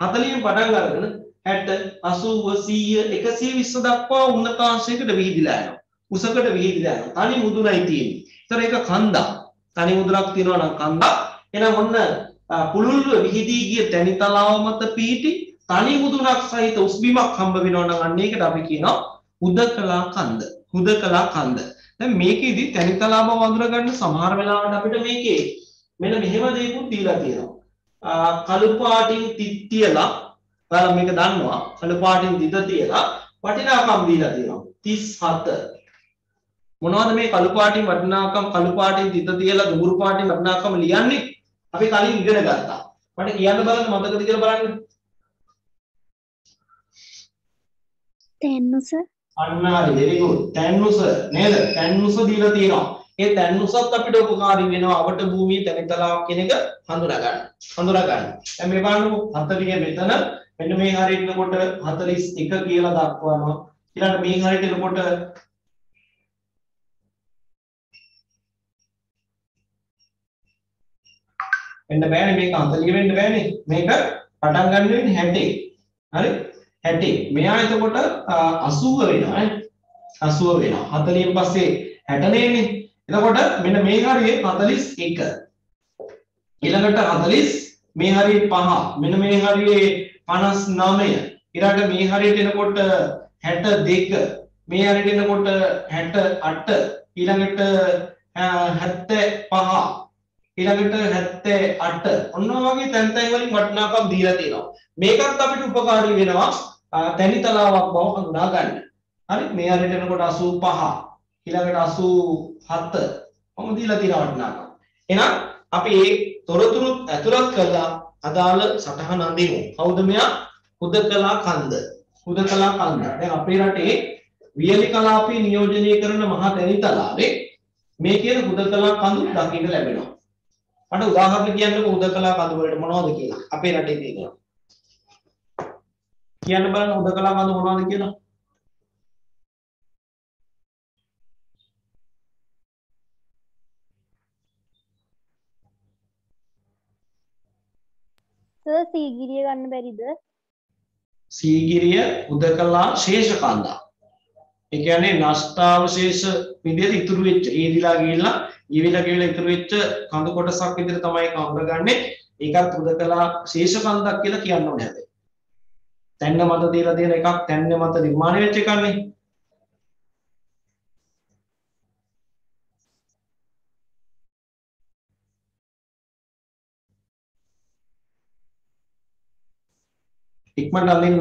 40න් පටන් අරගෙන 60 80 100 120 දක්වා උන්නතාංශයකට විහිදිලා යනවා. උසකට විහිදිලා යනවා. තනි මුදුනයි තියෙන්නේ. ඒතර ඒක කන්දක්. තනි මුදුනක් තියෙනවා නම් කන්දක්. එහෙනම් ඔන්න අ, පුළුල්ව විහිදී ගිය තනි තලාව මත පිහිටි තනි මුදුනක් සහිත උස්බිමක් හම්බ වෙනවා නම් අන්න ඒකට අපි කියනවා හුදකලා කන්ද. හුදකලා කන්ද. දැන් මේකෙදි තනි තලාව වඳුර ගන්න සමහර වෙලාවට අපිට මේකේ මෙන්න මෙහෙම දෙයක්ත් දීලා තියෙනවා. අ, කළු පාටින් තිත් තියලා ඔයාලා මේක දන්නවා. කළු පාටින් දිද තියලා වටිනාකම් දීලා තියෙනවා. 37 මොනවද මේ කළු පාටින් වටිනාකම්? කළු පාටින් දිද තියලා දුඹුරු පාටින් වටිනාකම් ලියන්නේ? අපි කලින් ඉගෙන ගත්තා. මට කියන්න බලන්න මතකද කියලා බලන්න. තැන්නුස. අන්න හරි very good. තැන්නුස නේද? තැන්නුස දීලා තියෙනවා ඒ තැන්නුසත් අපිට උපකාරී වෙනවා අවට භූමියේ තැනිතලාවක් කියන එක හඳුනා ගන්න හඳුනා ගන්න දැන් මේ බලන්නකෝ 40 මෙතන මෙන්න මේ හරියට එනකොට 41 කියලා දක්වනවා. ඊළඟට මේ හරියට එනකොට වෙන්න බෑනේ. මේක 40 වෙන්න බෑනේ. මේක පටන් ගන්න වෙන්නේ 60 හරි? 60 මෙයා එතකොට අ, 80 වෙනවා ඈ. 80 වෙනවා. 40න් පස්සේ 60 නේනේ එතකොට මෙන්න මේ හරියේ 41 ඊළඟට 40 මේ හරියේ 5 මෙන්න මේ හරියේ 59 ඊළඟට මේ හරියට එනකොට 62 මේ හරියට එනකොට 68 ඊළඟට අ, 75 ඊළඟට 78 ඔන්න වගේ තැන් තැන් වලින් වටිනාකම් දීලා තියෙනවා. මේකත් අපිට උපකාරී වෙනවා අ, තැනි තලාවක් බව හඳුනා ගන්න. හරි? මේ හරියට එනකොට 85 ඊළඟට 87 කොහොමද දීලා තියෙන වටිනාකම්. එහෙනම් අපි මේ තොරතුරු ඇතුළත් කරලා අදාළ සටහන අඳිමු. කවුද මෙයා? හුදකලා කන්ද. හුදකලා කන්ද. දැන් අපේ රටේ වියලි කලාපේ නියෝජනය කරන මහා තැනි තලාවේ මේ කියන හුදකලා කඳු දකින්න ලැබෙනවා. මට උදාහරණ කියන්නකෝ හුදකලා කඳු වලට මොනවද කියලා. අපේ රටේ තියෙනවා. කියන්න බලන්න හුදකලා කඳු මොනවද කියලා. සීගිරිය ගන්න බැරිද? සීගිරිය හුදකලා ශේෂ කන්දා ඒ කියන්නේ නෂ්ටාවශේෂ විදිහට ඉතුරු වෙච්ච ඒදිලා ගිහිල්ලා ඉවිලා ගිහිල්ලා ඉතුරු වෙච්ච කඳු කොටසක් විදිහට තමයි ඒක අඳුරගන්නේ ඒකත් හුදකලා ශේෂ කන්දක් කියලා කියන්න ඕනේ හැබැයි. තැන්න මත තියලා තියෙන එකක් තැන්න මත නිර්මාණය වෙච්ච එකක්නේ ඉක්මනට අල්ලින්න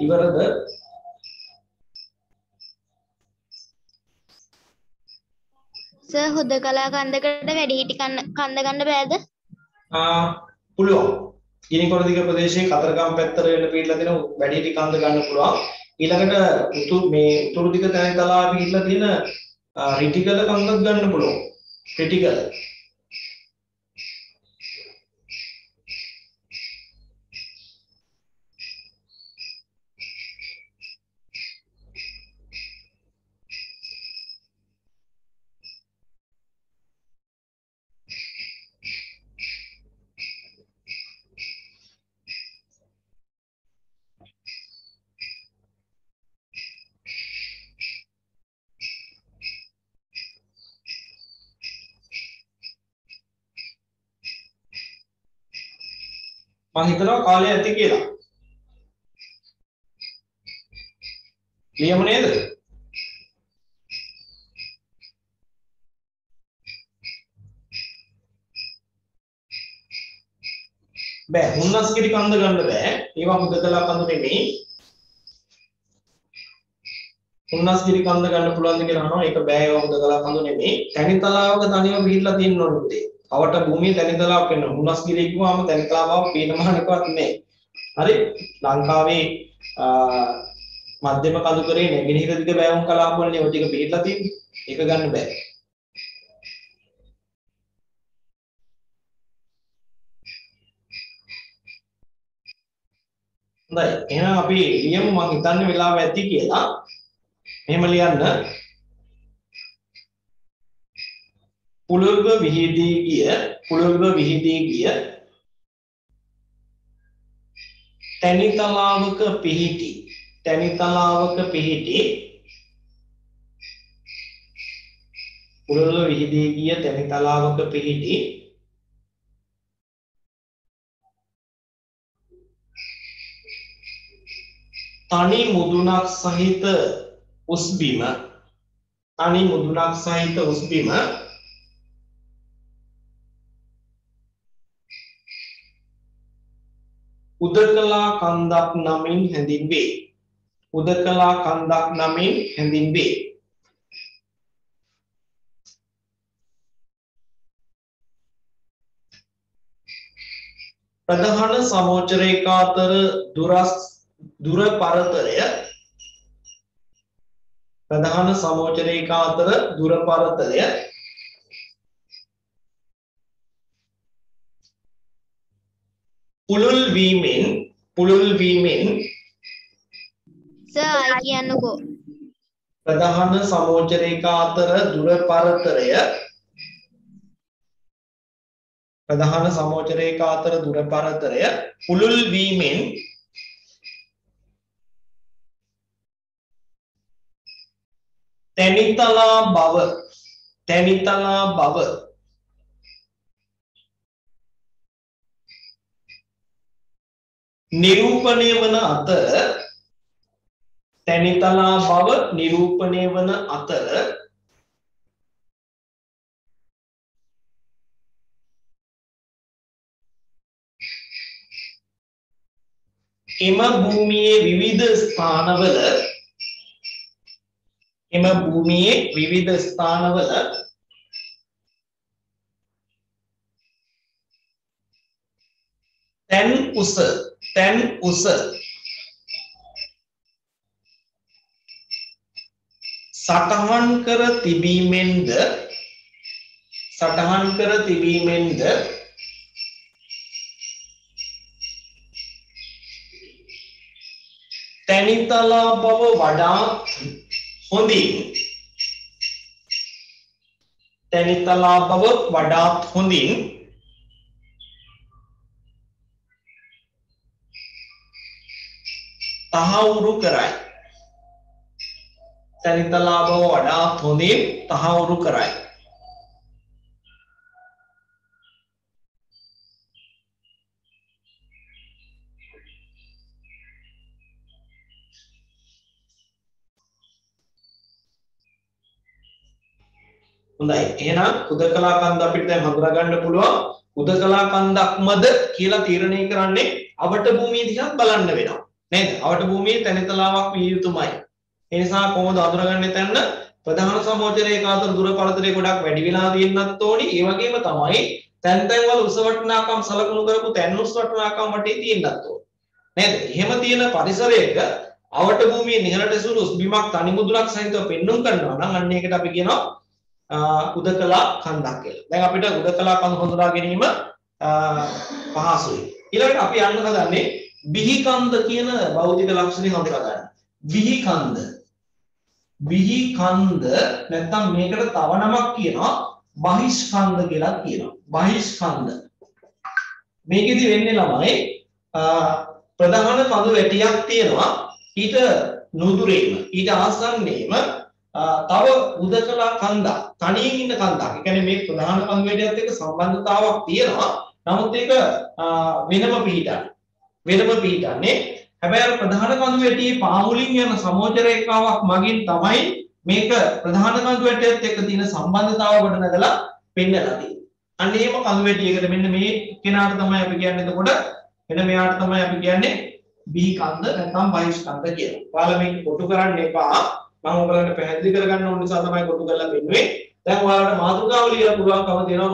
ඉවරද? සර් හුදකලා කන්දකට වැඩිහිටි කන්ද ගන්න බෑද? ආ පුළුවන්. ගිනිකොළ දිග ප්‍රදේශයේ කතරගම පැත්තට වෙන්න පිටලා තියෙන වැඩිහිටි කන්ද ගන්න පුළුවන්. ඊළඟට උතුරු මේ උතුරු දිග තැනිතලා පිටලා තියෙන රිටිකල කන්දක් ගන්න පුළුවන්. රිටිකල මම හිතනවා කාලය ඇති කියලා. ලියමු නේද? බෑ හුන්නස්ගිරි කන්ද ගන්න බෑ. ඒවා මුදකලා කන්ද නෙමෙයි. හුන්නස්ගිරි කන්ද ගන්න පුළුවන්ද කියලා අහනවා. ඒක බෑ ඒවා මුදකලා කන්ද නෙමෙයි. තනිතලාවක තනියම පිළිලා තියෙන්න ඕනේ පුතේ. අවට භූමිය තැනිතලාවක් වෙන්න හුනස්ගිරිය කිව්වම තැනිතලාවක් පීනමහනකවත් නෑ. හරි ලංකාවේ මධ්‍යම කඳුකරේ නැගෙනහිර දිග බැවුම් කලාප වලනේ ඔය ටික පිළිලා තියෙන්නේ. ඒක ගන්න බෑ. හොඳයි. එහෙනම් අපි ලියමු මම හිතන්නේ වෙලාව ඇති කියලා. මෙහෙම ලියන්න. පුළුල්ව විහිදී ගිය පුළුල්ව විහිදී ගිය තැනිතලාවක පිහිටි තැනිතලාවක පිහිටි පුළුල්ව විහිදී ගිය තැනිතලාවක පිහිටි තනි මුදුනක් සහිත උස්බිම තනි මුදුනක් සහිත උස්බිම උදකලා කන්දක් නමින් හැඳින්වේ. උදකලා කන්දක් නමින් හැඳින්වේ. ප්‍රධාන සමෝච්ච රේඛා අතර දුරස් දුර පරතරය ප්‍රධාන සමෝච්ච රේඛා අතර දුර පරතරය පුළුල් වීමෙන් පුළුල් වීමෙන් සර් ආයි කියන්නකෝ. ප්‍රධාන සමෝච්ච රේඛා අතර දුර පරතරය ප්‍රධාන සමෝච්ච රේඛා අතර දුර පරතරය පුළුල් වීමෙන් තැනිතලා බව තැනිතලා බව නිරූපණය වන අතර තැනිතලා බව නිරූපණය වන අතර එම භූමියේ විවිධ ස්ථානවල එම භූමියේ විවිධ ස්ථානවල තැන් උස තැන් උස. සටහන් කර තිබීමෙන්ද සටහන් කර තිබීමෙන්ද තැනිතලා බව වඩාත් හොඳින් තැනිතලා බව වඩාත් හොඳින් තහවුරු කරයි. තැනිතලා බව වඩාත් හොඳින් තහවුරු කරයි. හොඳයි එහෙනම් උදකලා කන්ද අපිට දැන් හඳුනා ගන්න පුළුවන් උදකලා කන්දක්මද කියලා තීරණය කරන්නේ අවට භූමිය දිහා බලන්න වෙනවා නේද? අවට භූමියේ තැනිතලාවක් විය යුතුමයි. ඒ නිසා කොහොමද අඳුරගන්නේ එතන? ප්‍රධාන සමෝචරයක අතර දුර පළතරය ගොඩක් වැඩි වෙලා තියෙන්නත් ඕනි. ඒ වගේම තමයි තැන් තැන් වල උස වටිනාකම් සලකුණු කරපු තැන් උස් වටිනාකම් වටේ තියෙන්නත් ඕනි. නේද? එහෙම තියෙන පරිසරයක අවට භූමියේ නිහඬ සුළු උස් බිමක් තනි මුදුනක් සහිතව පෙන්눔 කරනවා නම් අන්න ඒකට අපි කියනවා උදකලා කන්දක් කියලා. දැන් අපිට උදකලා කන්ද හඳුනා ගැනීම පහසුයි. ඊළඟට අපි යන්න හදන්නේ බිහි කන්ද කියන භෞතික ලක්ෂණය හඳුනා ගන්න. බිහි කන්ද. බිහි කන්ද නැත්නම් මේකට තව නමක් කියනවා බහිෂ්කන්ද කියලා කියනවා. බහිෂ්කන්ද. මේකෙදි වෙන්නේ ළමයි ප්‍රධාන කඳු වැටියක් තියෙනවා ඊට නුදුරේම ඊට ආසන්නයේම තව උදකලා කන්දක් තනියෙන් ඉන්න කන්දක්. ඒ කියන්නේ මේ ප්‍රධාන කඳු වැටියත් එක්ක සම්බන්ධතාවක් තියෙනවා. නමුත් ඒක වෙනම පිහිටන්නේ. වෙනම පිහිටන්නේ. හැබැයි අර ප්‍රධාන කඳු වැටියේ පාමුලින් යන සමෝච රේඛාවක් මගින් තමයි මේක ප්‍රධාන කඳු වැටියත් එක්ක තියෙන සම්බන්ධතාව ගොඩනගලා පෙන්නලා තියෙන්නේ. අන්න එහෙම කඳු වැටියකට මෙන්න මේ කෙනාට තමයි අපි කියන්නේ එතකොට එන මෙයාට තමයි අපි කියන්නේ බිහි කන්ද නැත්නම් බහිෂ්කන්ද කියලා. ඔයාලා මේක කොටු කරන්න එපා. මම ඔයගලන්ට පැහැදිලි කරගන්න ඕන නිසා තමයි කොටු කරලා පෙන්නුවේ. දැන් ඔයාලට මාතෘකාව ලියලා පුළුවන්කම තියෙනවා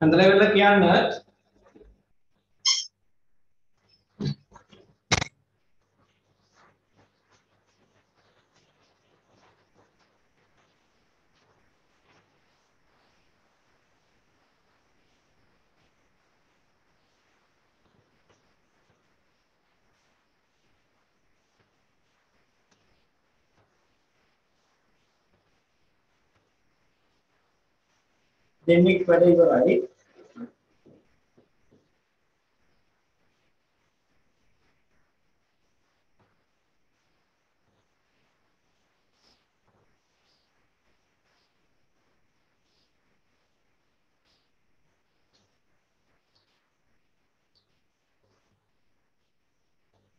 அந்த லெவல்ல பியான் நட் කියන්න දෙන්නෙක් වැඩ ඉවරයි.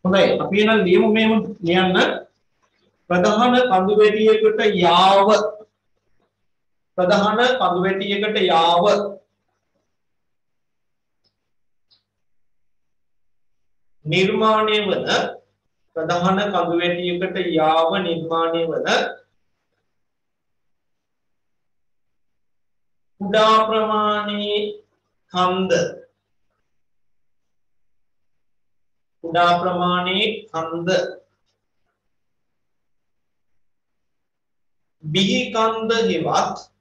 හොඳයි. අපි එහෙනම් ලියමු මේම ලියන්න ප්‍රධාන කඳු වැටියකට යාව. ප්‍රධාන කඳුවැටියකට යාව. නිර්මාණය වන ප්‍රධාන කඳුවැටියකට යාව නිර්මාණය වන කුඩා ප්‍රමාණයේ කන්ද. කුඩා ප්‍රමාණයේ කන්ද. බිහි කන්ද හෙවත්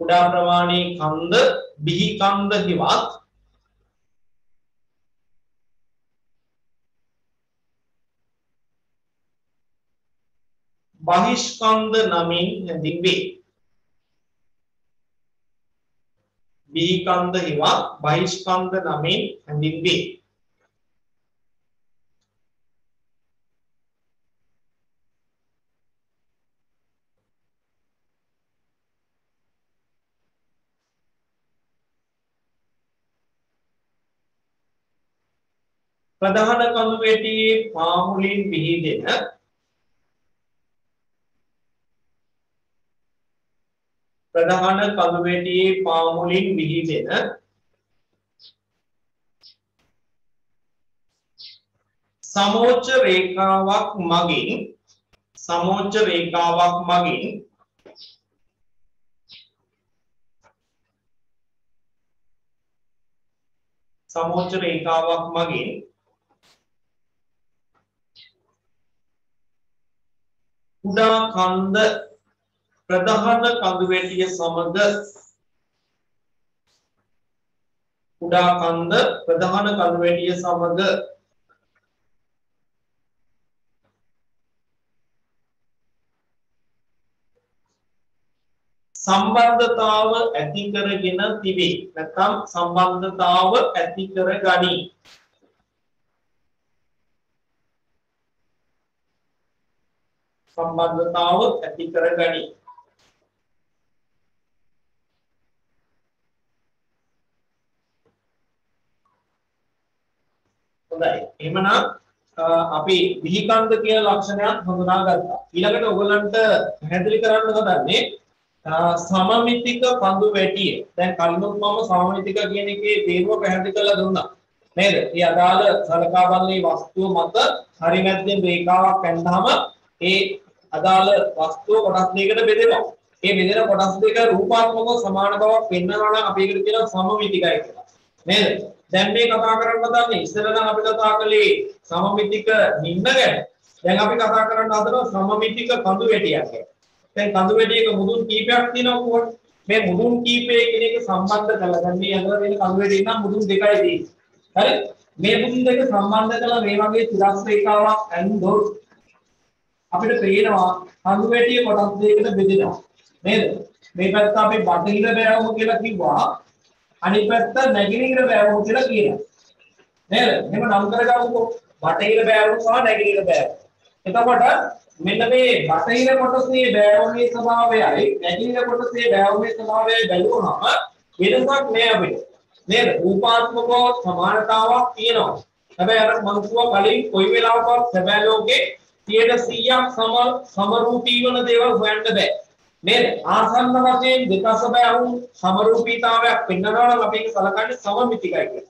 කුඩා ප්‍රමාණයේ කන්ද බිහි කන්ද හෙවත් බහිෂ්කන්ද නමින් හැඳින්වේ. බිහි කන්ද හෙවත් බහිෂ්කන්ද නමින් හැඳින්වේ. ප්‍රධාන කඳුවැටියේ පාමුලින් විහිදෙන ප්‍රධාන කඳුවැටියේ පාමුලින් විහිදෙන සමෝච්ච රේඛාවක් මගින් සමෝච්ච රේඛාවක් මගින් සමෝච්ච රේඛාවක් මගින් කුඩා කන්ද ප්‍රධාන කඳුවැටිය සමග කුඩා කන්ද ප්‍රධාන කඳුවැටිය සමග සම්බන්ධතාව ඇති කරගෙන තිබේ. නැත්නම් සම්බන්ධතාව ඇති කර ගනී. සම්බන්ධතාව ඇති කර ගනී. හොඳයි. එහෙමනම් අපි විහිකන්ද කියන ලක්ෂණයක් හඳුනා ගත්තා. ඊළඟට ඔයගලන්ට පැහැදිලි කරන්න හදන්නේ සමමිතික කඳු වැටිය. දැන් කලිනුත් මම සමමිතික කියන එකේ තේරුම පැහැදිලි කරලා දුන්නා. නේද? ඒ අදාළ සලකා බලන වස්තුව මත හරි මැද්දෙන් රේඛාවක් ඇඳහම ඒ අදාළ වස්තුව කොටස් දෙකකට බෙදෙනවා. ඒ බෙදෙන කොටස් දෙක රූපාත්මකව සමාන බවක් පෙන්වනවා නම් අපි ඒකට කියනවා සමමිතිකයි කියලා. නේද? දැන් මේ කතා කරන්න හදන්නේ ඉස්සෙල්ලා නම් අපි කතා කළේ සමමිතික නිම්න ගැන. දැන් අපි කතා කරන්න හදනවා සමමිතික කඳු වැටියක් ගැන. දැන් කඳු වැටියක මුදුන් කීපයක් තියෙනවා කොහොමද? මේ මුදුන් කීපය කියන එක සම්බන්ධ කරලා දැන් මේ අතර තියෙන කඳු වැටිය නම් මුදුන් දෙකයි තියෙන්නේ. හරි? මේ මුදුන් දෙක සම්බන්ධ කරලා මේ වගේ තිරස් රේඛාවක් ඇඳොත් අපිට පේනවා කඳු වැටිය කොටස් දෙකකට බෙදෙනවා. නේද? මේ පැත්ත අපි බටහිර බෑවුම කියලා කිව්වා. අනිත් පැත්ත නැගෙනහිර බෑවුම කියලා කියනවා. නේද? එහෙම නම් කරගමුකෝ. බටහිර බෑවුම සහ නැගෙනහිර බෑවුම. එතකොට මෙන්න මේ බටහිර කොටසේ බෑවුමේ ස්වභාවයයි නැගෙනහිර කොටසේ බෑවුමේ ස්වභාවයයි බැලුවහම වෙනසක් නෑ අපිට. නේද? රූපාත්මකව සමානතාවක් තියෙනවා. හැබැයි අර මම කිව්වා කලින් කොයි වෙලාවකවත් සැබෑ ලෝකේ 100ක් සම සමරූපී වන දේවල් හොයන්න බෑ. නේද? ආසන්න වශයෙන් දෙකස බෑවුම් සමරූපීතාවයක් පෙන්වනවා නම් අපි ඒක සලකන්නේ සමමිතිකයි කියලා.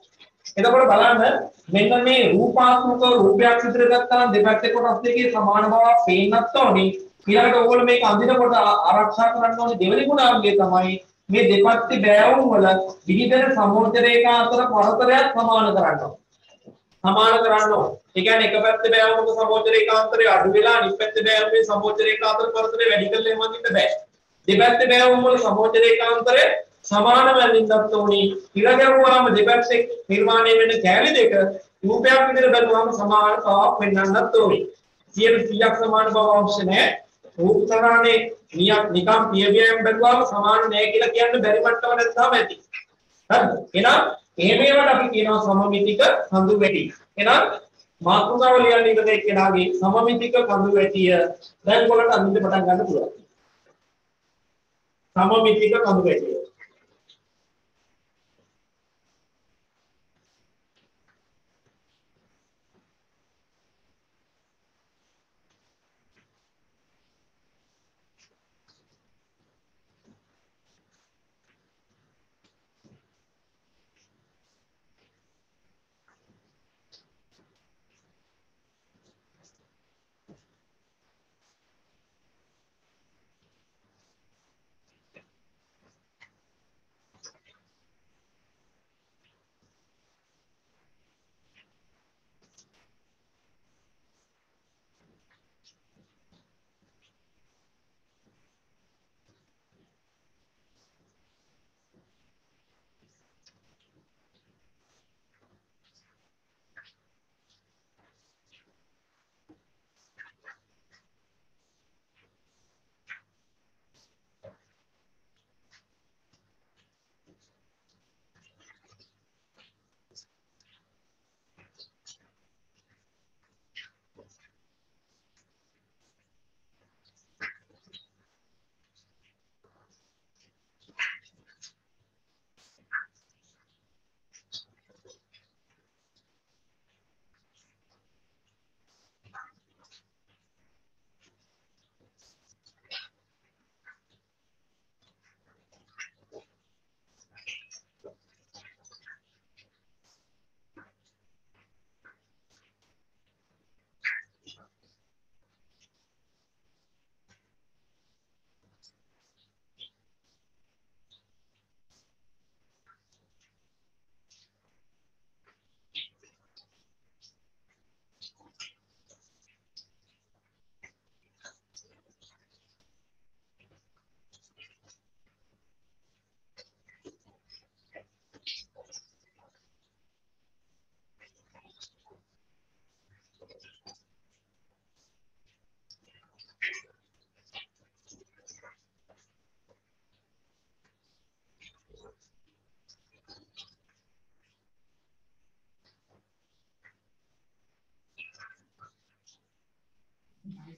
එතකොට බලන්න මෙන්න මේ රූපාත්මක රූපයක් විතර ගත්තා නම් දෙපැත්තේ කොටස් දෙකේ සමාන බවක් පේන්නත් ඕනේ. ඊළඟට ඕගොල්ලෝ මේක අඳිනකොට ආරක්ෂා කරන්න ඕනේ දෙවෙනි ගුණාංගය තමයි මේ දෙපැත්තේ බෑවුම් වල විහිදෙන සමෝධ රේඛා අතර පරතරයක් සමාන කරන්න ඕනේ. සමාන කරන්න ඕනේ. ඒ කියන්නේ එක පැත්තේ බෑවුමක සමෝධ රේඛාන්තරය අඩු වෙලා අනිත් පැත්තේ බෑවුමේ සමෝධ රේඛා අතර පරතරය වැඩි කරලා එහෙම අඳින්න බෑ. දෙපැත්තේ බෑවුම් වල සමෝධ රේඛාන්තරය සමාන වෙනින්නත් ඕනි. ඉර ගැහුවාම දෙපැත්තේ නිර්මාණය වෙන කැලි දෙක රූපයක් විදිහට බැලුවාම සමානතාවක් වෙන්නන්නත් ඕනි. 100ක් සමාන බව අවශ්‍ය නැහැ. රූප තරානේ නියක් නිකම් පියවියෙන් බැලුවාම සමාන නැහැ කියලා කියන්න බැරි මට්ටම නැත්නම් ඇති. හරිද? එහෙනම් එහෙම ඒවාට අපි කියනවා සමමිතික කඳු වැටි. එහෙනම් මාතෘකාව ලියන්න ඉඳලා එක්කෙනාගේ සමමිතික කඳු වැටිය දැන් ඔයාලට අඳින්න පටන් ගන්න පුළුවන්. සමමිතික කඳු වැටිය.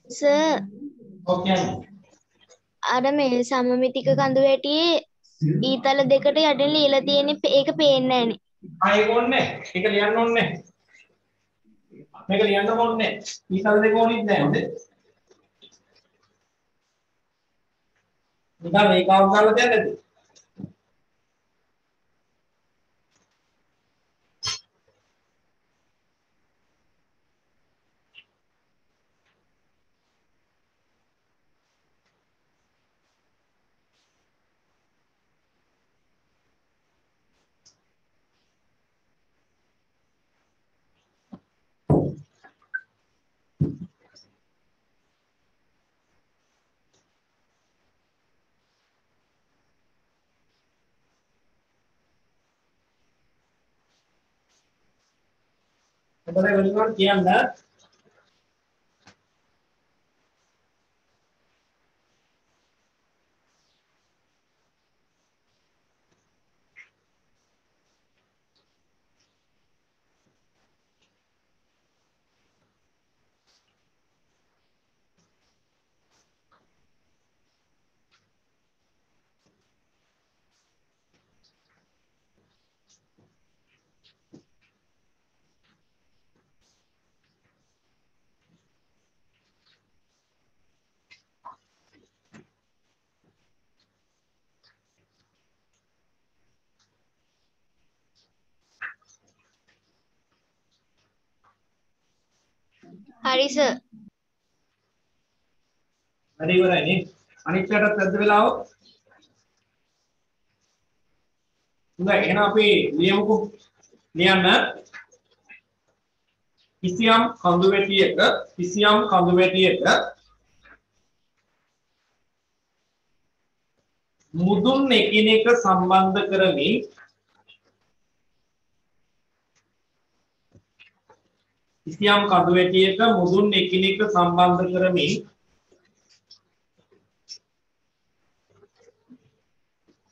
සර් ඔව් කියන්නේ. අර මේ සමමිතික කඳු වැටියේ ඊතල දෙකට යටින් ලියලා තියෙන්නේ පේ- ඒක පේන්නේ නැහනේ. ආ ඒක ඕනේ නැහැ. ඒක ලියන්න ඕනේ නැහැ. මේක ලියන්න ඕනේ නැහැ. ඊසල් දෙක ඕනෙත් නැහැ හොඳේ. නිකන් රේඛාවක් දාලා තියන්නද? එතකොට වෙනකොට කියන්න හරි සර්. වැඩි ඉවරයි නේ. අනිත් පැයටත් වැද්ද වෙලාව. හොඳයි එහෙනම් අපි ලියමුකෝ. ලියන්න. කිසියම් කඳු වැටියක කිසියම් කඳු වැටියක මුදුන් එකිනෙක සම්බන්ධ කරමින් කිසියම් කඳු වැටියක මුදුන් එකිනෙක සම්බන්ධ කරමින්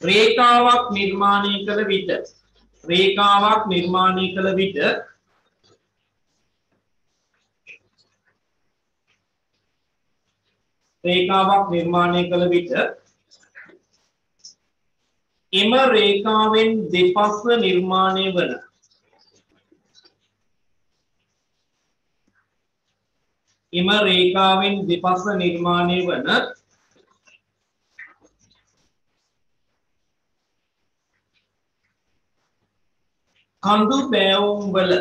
රේඛාවක් නිර්මාණය කළ විට රේඛාවක් නිර්මාණය කළ විට රේඛාවක් නිර්මාණය කළ විට එම රේඛාවෙන් දෙපස නිර්මාණය වන එම රේඛාවෙන් දෙපස නිර්මාණය වන කඳු බෑවුම් වල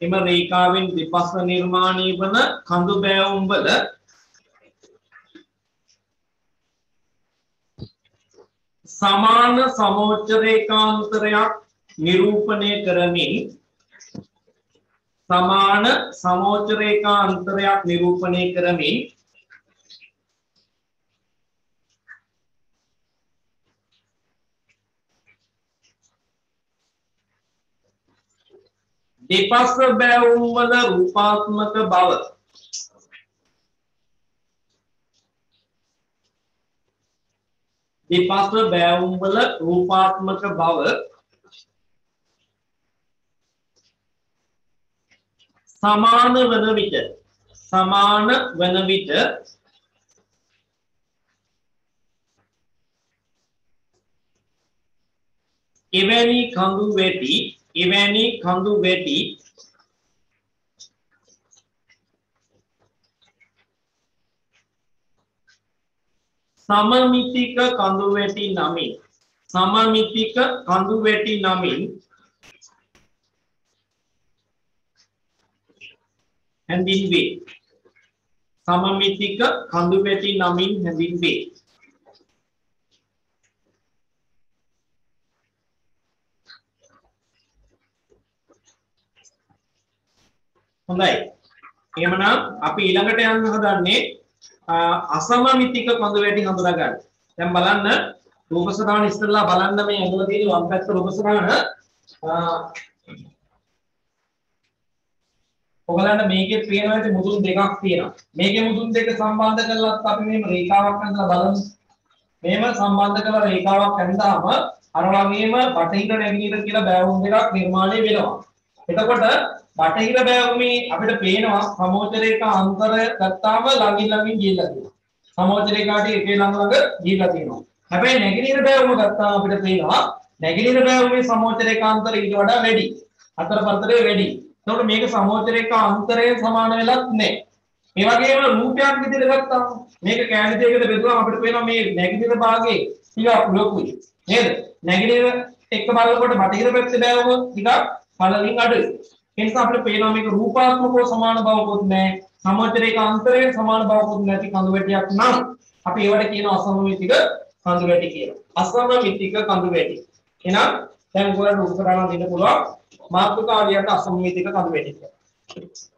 එම රේඛාවෙන් දෙපස නිර්මාණය වන කඳු බෑවුම් වල සමාන සමෝච්ච රේඛාන්තරයක් නිරූපණය කරමින් සමාන සමෝච්ච රේඛාන්තරයක් නිරූපණය කරමින් දෙපස බැවුම් වල රූපාත්මක බව දෙපස බැවුම් වල රූපාත්මක බව සමාන වන විට සමාන වන විට එවැනි කඳු වැටි එවැනි කඳු වැටි සමමිතික කඳු වැටි නමින් සමමිතික කඳු වැටි නමින් හැඳින්වේ. සමමිතික කඳු වැටි නමින් හැඳින්වේ. හොඳයි. එහෙමනම් අපි ඊළඟට යන්න හදන්නේ අ, අසමමිතික කඳු වැටි හඳුනා ගන්න. දැන් බලන්න රූප සටහන ඉස්සෙල්ලා බලන්න මේ ඇඟවල තියෙන වම් පැත්ත රූප සටහන අ, ඔයගලන්ට මේකේ පේනවා ඇති මුදුන් දෙකක් තියෙනවා. මේකේ මුදුන් දෙක සම්බන්ධ කරලත් අපි මේ රේඛාවක් අඳලා බලමු. මේව සම්බන්ධ කරලා රේඛාවක් ඇඳාම අර වගේම බටහිර නැගෙනහිර කියලා බෑවුම් දෙකක් නිර්මාණය වෙනවා. එතකොට බටහිර බැවුමේ අපිට පේනවා සමෝච රේඛා අන්තරය ගත්තාම ළඟින් ළඟින් ගිහිල්ලා තියෙනවා. සමෝච රේඛාට එකේ ළඟ ළඟ ගිහිල්ලා තියෙනවා. හැබැයි නැගෙනහිර බැවුම ගත්තාම අපිට පේනවා නැගෙනහිර බැවුමේ සමෝච රේඛා අන්තරය ඊට වඩා වැඩි. අතර පතරේ වැඩි. එතකොට මේක සමෝච රේඛා අන්තරය සමාන වෙලත් නැහැ. ඒ වගේම රූපයක් විදිහට ගත්තාම මේක කැලි දෙකකට බෙදුවම අපිට පේනවා මේ නැගෙනහිර භාගයේ ටිකක් ලොකුයි. නේද? නැගෙනහිර එක්ක බලනකොට බටහිර පැත්තේ බැවුම ටිකක් පළලින් අඩුයි. ඒ නිසා අපිට පේනවා මේක රූපාත්මකව සමාන බවකුත් නැහැ. සමෝචරයක අන්තරයෙන් සමාන බවකුත් නැති කඳු වැටියක් නම් අපි ඒවට කියනවා අසමමිතික කඳු වැටි කියලා. අසමමිතික කඳු වැටි. එහෙනම් දැන් ඔයගොල්ලන්ට උත්තර ගන්න දෙන්න පුළුවන් මාතෘකාවියට අසමමිතික කඳු වැටි කියලා.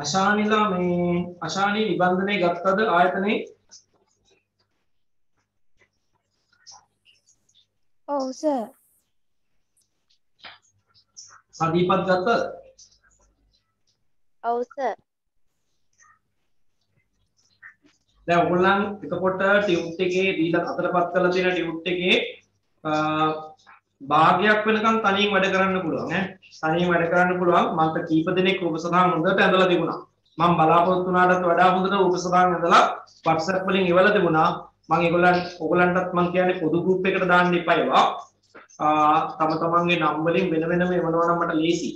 අශානිලා මේ අශානී නිබන්ධනය ගත්තද ආයතනයේ? ඔව් සර් සදීපත් ගත්තද ඔව් සර් දැන් ඔයගොල්ලන් එතකොට ටියුට් එකේ දීලා අතරපත් කරලා තියෙන ටියුට් එකේ භාගයක් වෙනකන් තනියෙන් වැඩ කරන්න පුළුවන් ඈ. තනියෙන් වැඩ කරන්න පුළුවන් මන්ට කීප දෙනෙක් රූප සටහන් හොඳට ඇඳලා තිබුණා. මම බලාපොරොත්තු වුණාටත් වඩා හොඳට රූප සටහන් ඇඳලා WhatsApp වලින් ඉවලා තිබුණා. මම ඒගොල්ලන් ඕගොල්ලන්ටත් මම කියන්නේ පොදු ගෲප් එකකට දාන්න එපා ඒවා. ආ, තම තමන්ගේ නම් වලින් වෙන වෙනම එවනවා නම් මට ලේසි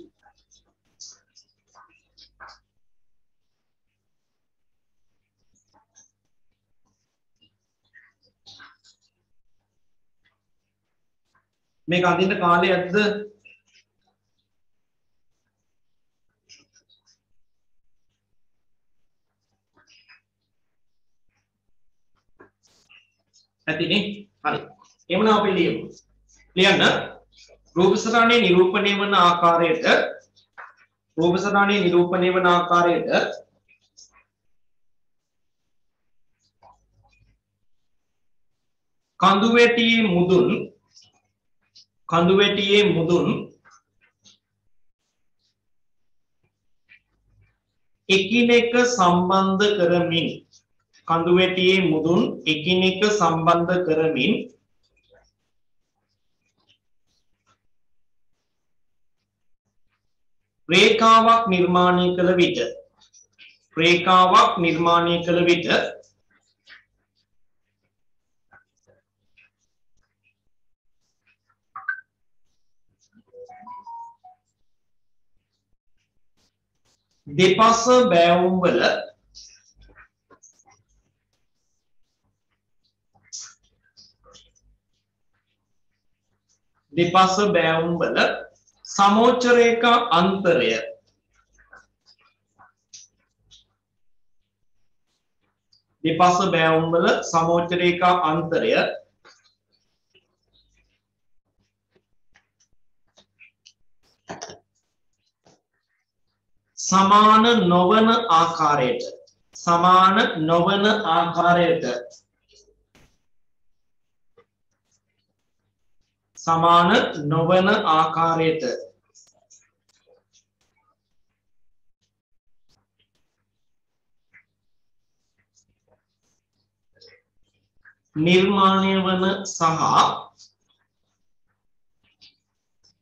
මේක අඳින්න කාලේ ඇද්ද? ඇතිනේ හරි. එහෙනම් අපි ලියමු. ලියන්න. රූප සටහනේ නිරූපණය වන ආකාරයට රූප සටහනේ නිරූපණය වන ආකාරයට කඳු වැටියේ මුදුන් කඳු වැටියේ මුදුන් එකිනෙක සම්බන්ධ කරමින් කඳු වැටියේ මුදුන් එකිනෙක සම්බන්ධ කරමින් රේඛාවක් නිර්මාණය කළ විට රේඛාවක් නිර්මාණය කළ විට දෙපස බෑවුම් වල දෙපස බෑවුම් වල සමෝච්ච රේඛා අන්තරය දෙපස බෑවුම් වල සමෝච්ච රේඛා අන්තරය සමාන නොවන ආකාරයට. සමාන නොවන ආකාරයට. සමාන නොවන ආකාරයට. නිර්මාණය වන සහ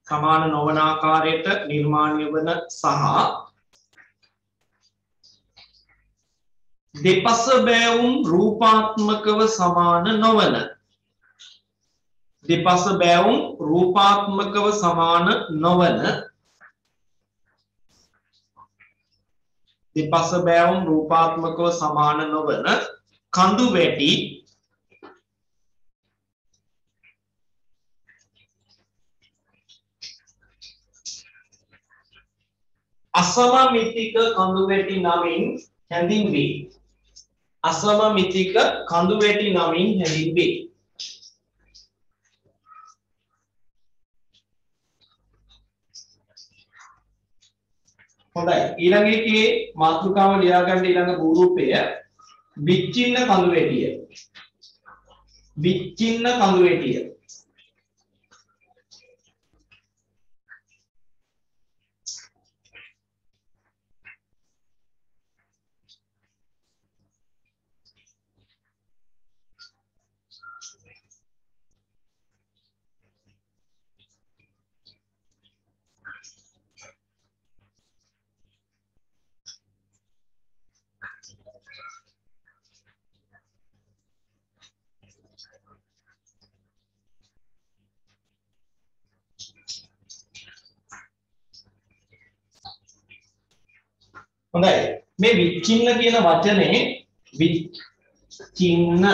සමාන නොවන ආකාරයට නිර්මාණය වන සහ දෙපස බෑවුම් රූපාත්මකව සමාන නොවන. දෙපස බෑවුම් රූපාත්මකව සමාන නොවන. දෙපස බෑවුම් රූපාත්මකව සමාන නොවන කඳු වැටි. අසමමිතික කඳු වැටි නමින් හැඳින්වේ අසමමිතික කඳු වැටි නමින් හැඳින්වේ. හොඳයි. ඊළඟ එකේ මාතෘකාව ලියා ගන්න ඊළඟ භූරූපය විච්චින්න කඳු වැටිය. විච්චින්න කඳු වැටිය හොඳයි මේ විච්චින්න කියන වචනේ විච්චින්න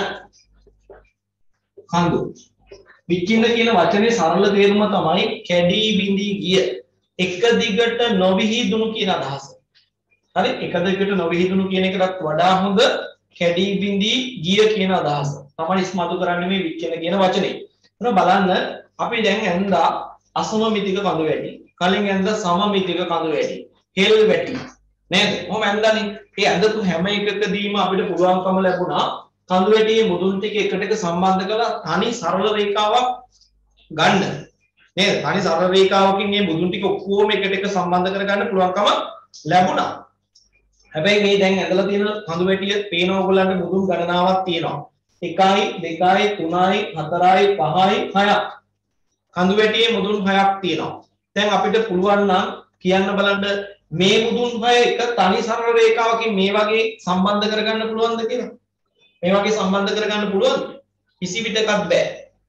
කඳු. විච්චින්න කියන වචනේ සරල තේරුම තමයි කැඩී බිඳී ගිය. එක දිගට නොවිහිදුණු කියන අදහස. හරි? එක දිගට නොවිහිදුණු කියන එකටත් වඩා හොඳ කැඩී බිඳී ගිය කියන අදහස. තමයි ඉස්මතු කරන්නේ මේ විච්චින්න කියන වචනේ. එතන බලන්න අපි දැන් ඇඳා අසමමිතික කඳු වැඩි. කලින් ඇඳ සමමිතික කඳු වැඩි. හෙල් වැටි. නේද? කොහොම ඇඳලානේ. ඒ ඇඳපු හැම එකකදීම අපිට පුළුවන්කම ලැබුණා කඳු වැටියේ මුදුන් ටික එකට එක සම්බන්ධ කරලා තනි සරල රේඛාවක් ගන්න. නේද? තනි සරල රේඛාවකින් මේ මුදුන් ටික ඔක්කොම එකට එක සම්බන්ධ කරගන්න පුළුවන්කම ලැබුණා. හැබැයි මේ දැන් ඇඳලා තියෙන කඳු වැටිය පේන ඕගොල්ලන්ට මුදුන් ගණනාවක් තියෙනවා. 1යි 2යි 3යි 4යි 5යි 6ක්. කඳු වැටියේ මුදුන් 6ක් තියෙනවා. දැන් අපිට පුළුවන් නම් කියන්න බලන්න මේ මුදුන් 6 එක තනි සරල රේඛාවකින් මේ වගේ සම්බන්ධ කරගන්න පුළුවන්ද කියලා? මේ වගේ සම්බන්ධ කරගන්න පුළුවන්ද? කිසි විටකත් බෑ.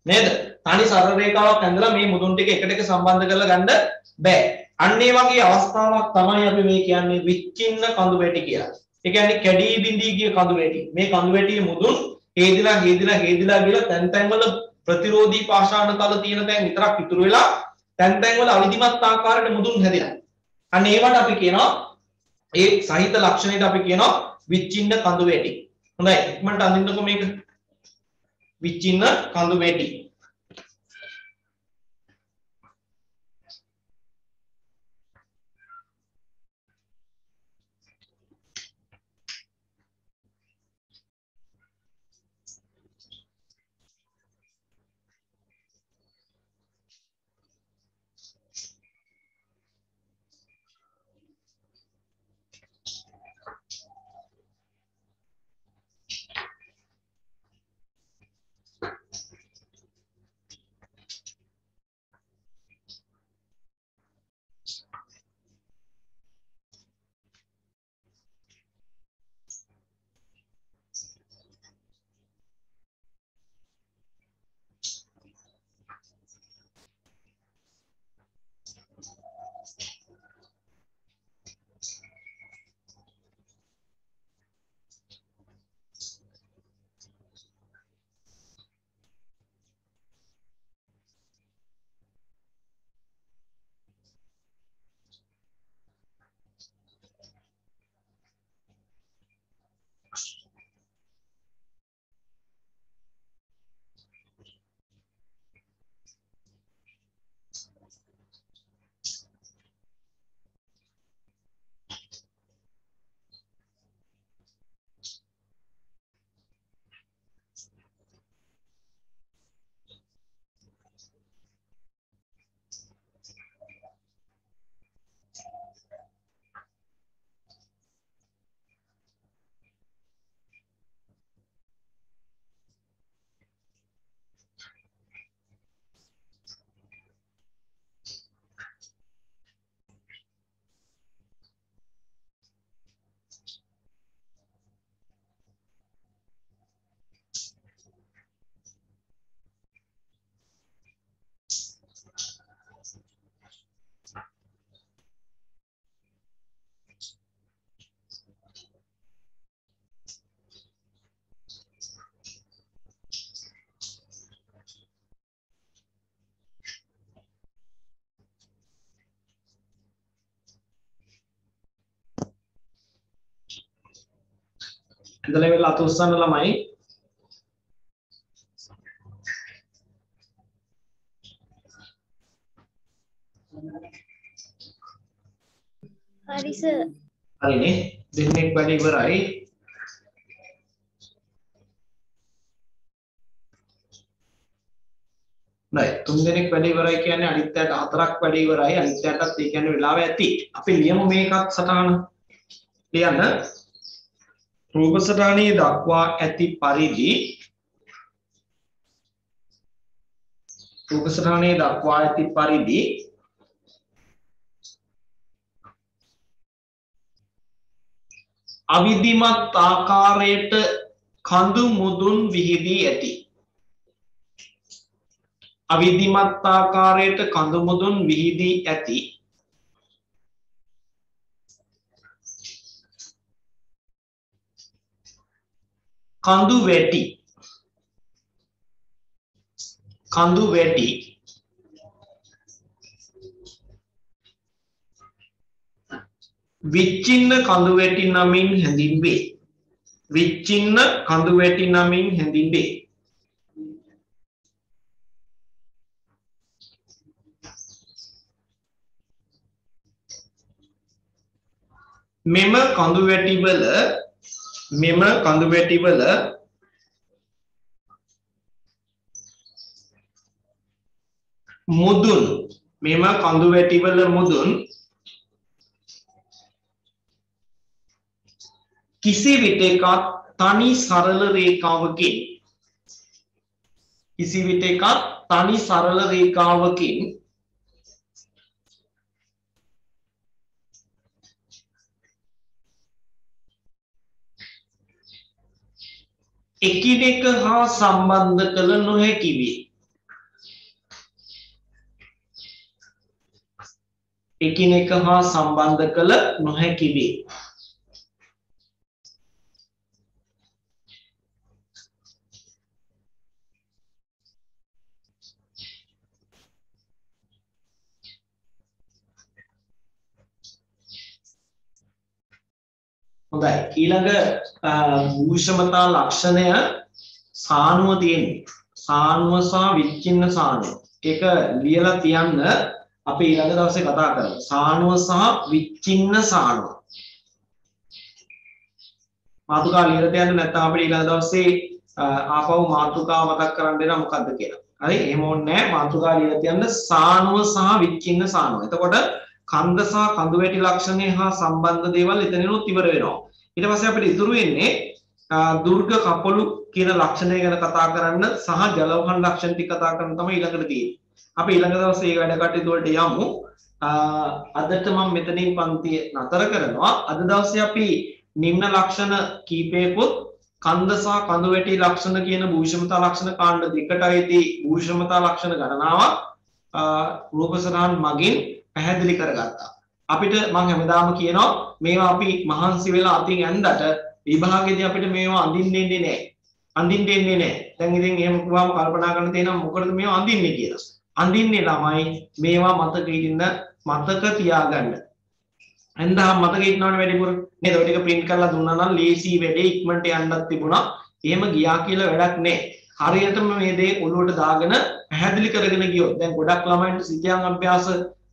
නේද? තනි සරල රේඛාවක් ඇඳලා මේ මුදුන් ටික එකට එක සම්බන්ධ කරලා ගන්න බෑ. අන්න ඒ වගේ අවස්ථාවක් තමයි අපි මේ කියන්නේ විච්චින්න කඳු වැටි කියලා. ඒ කියන්නේ කැඩී බිඳී ගිය කඳු වැටි. මේ කඳු වැටියේ මුදුන් හේදිලා හේදිලා හේදිලා ගිහලා තැන් තැන් වල ප්‍රතිරෝධී පාෂාණ තල තියෙන තැන් විතරක් ඉතුරු වෙලා තැන් තැන් වල අවිධිමත් ආකාරයට මුදුන් හැදෙනවා. අන්න ඒවට අපි කියනවා ඒ සහිත ලක්ෂණයට අපි කියනවා විච්චින්න කඳු වැටි. හොඳයි ඉක්මනට අඳින්නකෝ මේක. විච්චින්න කඳු වැටි. ඉඳලා ඉවරලා අත උස්සන්න ළමයි. හරි සර් හරිනේ. දෙන්නෙක් වැඩ ඉවරයි. නයි. තුන් දෙනෙක් වැඩ ඉවරයි කියන්නේ අනිත් පැයට හතරක් වැඩ ඉවරයි. අනිත් පැයටත් ඒ කියන්නේ වෙලාව ඇති. අපි ලියමු මේකත් සටහන ලියන්න රූප සටහනේ දක්වා ඇති පරිදි රූප සටහනේ දක්වා ඇති පරිදි අවිධිමත් ආකාරයට කඳු මුදුන් විහිදී ඇති. අවිධිමත් ආකාරයට කඳු මුදුන් විහිදී ඇති කඳු වැටි. කඳු වැටි. විච්චින්න කඳු වැටි නමින් හැඳින්වේ. විච්චින්න කඳු වැටි නමින් හැඳින්වේ. මෙම කඳු වැටිවල මෙම කඳු වැටිවල මුදුන් මෙම කඳු වැටිවල මුදුන් කිසි විටකත් තනි සරල රේඛාවකින් කිසි විටකත් තනි සරල රේඛාවකින් එකිනෙක හා සම්බන්ධ කළ නොහැකි වේ. එකිනෙක හා සම්බන්ධ කළ නොහැකි හොඳයි. ඊළඟ අ, භූෂමතා ලක්ෂණය සානුව තියෙන්නේ. සානුව සහ විච්ඡින්න සානුව. ඒක ලියලා තියන්න අපි ඊළඟ දවසේ කතා කරමු. සානුව සහ විච්ඡින්න සානුව. මාතෘකා ලියලා තියන්න නැත්නම් අපිට ඊළඟ දවසේ අ, ආපහු මාතෘකාව මතක් කරන්න දෙනවා මොකද්ද කියලා. හරි? එහෙම ඕනේ නැහැ. මාතෘකා ලියලා තියන්න සානුව සහ විච්ඡින්න සානුව. එතකොට කන්ද සහ කඳු වැටි ලක්ෂණය හා සම්බන්ධ දේවල් එතනිනුත් ඉවර වෙනවා. ඊට පස්සේ අපිට ඉතුරු වෙන්නේ අ, දුර්ග කපොළු කියන ලක්ෂණය ගැන කතා කරන්න සහ ජලවහන් ලක්ෂණ ටික කතා කරන්න තමයි ඊළඟට තියෙන්නේ. අපි ඊළඟ දවසේ මේ වැඩ කටයුතු වලට යමු. අ, අදට මම මෙතනින් පන්තිය නතර කරනවා. අද දවසේ අපි නිම්න ලක්ෂණ කීපයකුත් කන්ද සහ කඳු වැටි ලක්ෂණ කියන භූෂමතා ලක්ෂණ කාණ්ඩ දෙකට අයිති භූෂමතා ලක්ෂණ ගණනාවක් අ, රූප සටහන් මගින් පැහැදිලි කරගත්තා. අපිට මම හැමදාම කියනවා මේවා අපි මහන්සි වෙලා අතින් ඇන්දට විභාගෙදී අපිට මේවා අඳින්න දෙන්නේ නැහැ. අඳින්න දෙන්නේ නැහැ. දැන් ඉතින් එහෙම කිව්වම කල්පනා කරන තේනවා මොකටද මේවා අඳින්නේ කියලා. අඳින්නේ ළමයි මේවා මතක ඉන්න මතක තියාගන්න. ඇන්දාම මතක ඉන්නවනේ වැඩිපුර. නේද? ඔය ටික print කරලා දුන්නා නම් ලේසි වැඩේ ඉක්මනට යන්නත් තිබුණා. එහෙම ගියා කියලා වැඩක් නැහැ. හරියටම මේ දේ ඔළුවට දාගෙන පැහැදිලි කරගෙන ගියොත් දැන් ගොඩක් ළමයින්ට සිතියම් අභ්‍යාස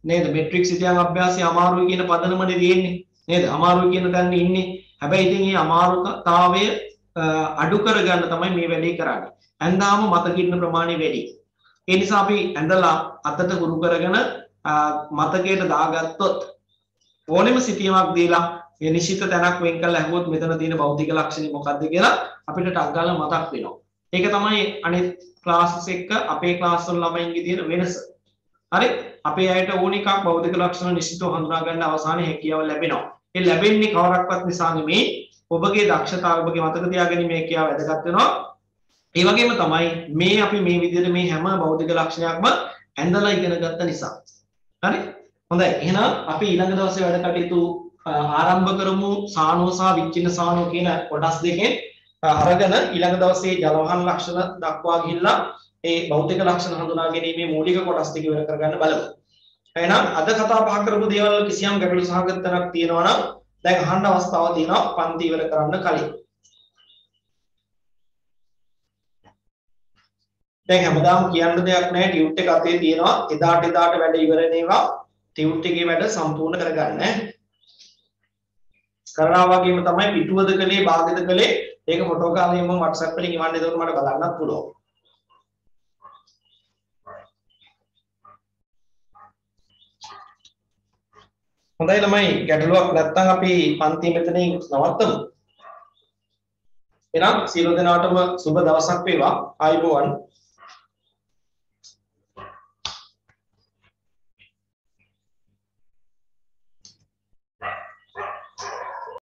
නේද? මෙට්‍රික් සිතියම් අභ්‍යාසය අමාරුයි කියන පදනමනේ තියෙන්නේ. නේද? අමාරුයි කියන තැන ඉන්නේ. හැබැයි ඉතින් මේ අමාරුතාවය අ, අඩු කරගන්න තමයි මේ වැඩේ කරන්නේ. ඇඳාම මතකින්න ප්‍රමාණය වැඩි. ඒ නිසා අපි ඇඳලා අතට හුරු කරගෙන අ, මතකයට දාගත්තොත් ඕනෙම සිතියමක් දීලා ඒ නිශ්චිත තැනක් වෙන් කරලා ඇහුවොත් මෙතන තියෙන භෞතික ලක්ෂණ මොකක්ද කියලා අපිට ටක් ගාලා මතක් වෙනවා. ඒක තමයි අනිත් ක්ලාසස් එක්ක අපේ ක්ලාස් වල ළමයින්ගේ තියෙන වෙනස. හරි? අපේ අයට ඕන එකක් භෞතික ලක්ෂණ නිශ්චිතව හඳුනා ගන්න අවසානයේ හැකියාව ලැබෙනවා. ඒ ලැබෙන්නේ කවරක්වත් නිසා නෙමෙයි ඔබගේ දක්ෂතාව ඔබගේ මතක තියාගැනීමේ හැකියාව වැදගත් වෙනවා. ඒ වගේම තමයි මේ අපි මේ විදිහට මේ හැම භෞතික ලක්ෂණයක්ම ඇඳලා ඉගෙන ගත්ත නිසා. හරි? හොඳයි. එහෙනම් අපි ඊළඟ දවසේ වැඩ කටයුතු අ, ආරම්භ කරමු සානෝ සහ විච්ඡින්න සානෝ කියන කොටස් දෙකෙන් අ, අරගෙන ඊළඟ දවසේ ජලවහන් ලක්ෂණ දක්වා ගිහිල්ලා ඒ භෞතික ලක්ෂණ හඳුනා ගැනීමේ මූලික කොටස් ටික ඉවර කරගන්න බලමු. එහෙනම් අද කතා බහ කරපු දේවල් කිසියම් ගැටලු සහගත තැනක් තියෙනවා නම් දැන් අහන්න අවස්ථාවක් තියෙනවා පන්ති ඉවර කරන්න කලින්. දැන් හැමදාම කියන්න දෙයක් නැහැ ටියුට් එක අතේ තියෙනවා එදාට එදාට වැඩ ඉවර වෙනවා ටියුට් එකේ වැඩ සම්පූර්ණ කරගන්න. කරනවා වගේම තමයි පිටුවද කලේ භාගෙද කලේ ඒක ෆොටෝ කාලේ මම WhatsApp වලින් ඉවන්න එතකොට මට බලන්නත් පුළුවන්. හොඳයි ළමයි ගැටලුවක් නැත්නම් අපි පන්ති මෙතනින් නවත්තමු. එහෙනම් සියලු දෙනාටම සුබ දවසක් වේවා. ආයුබෝවන්.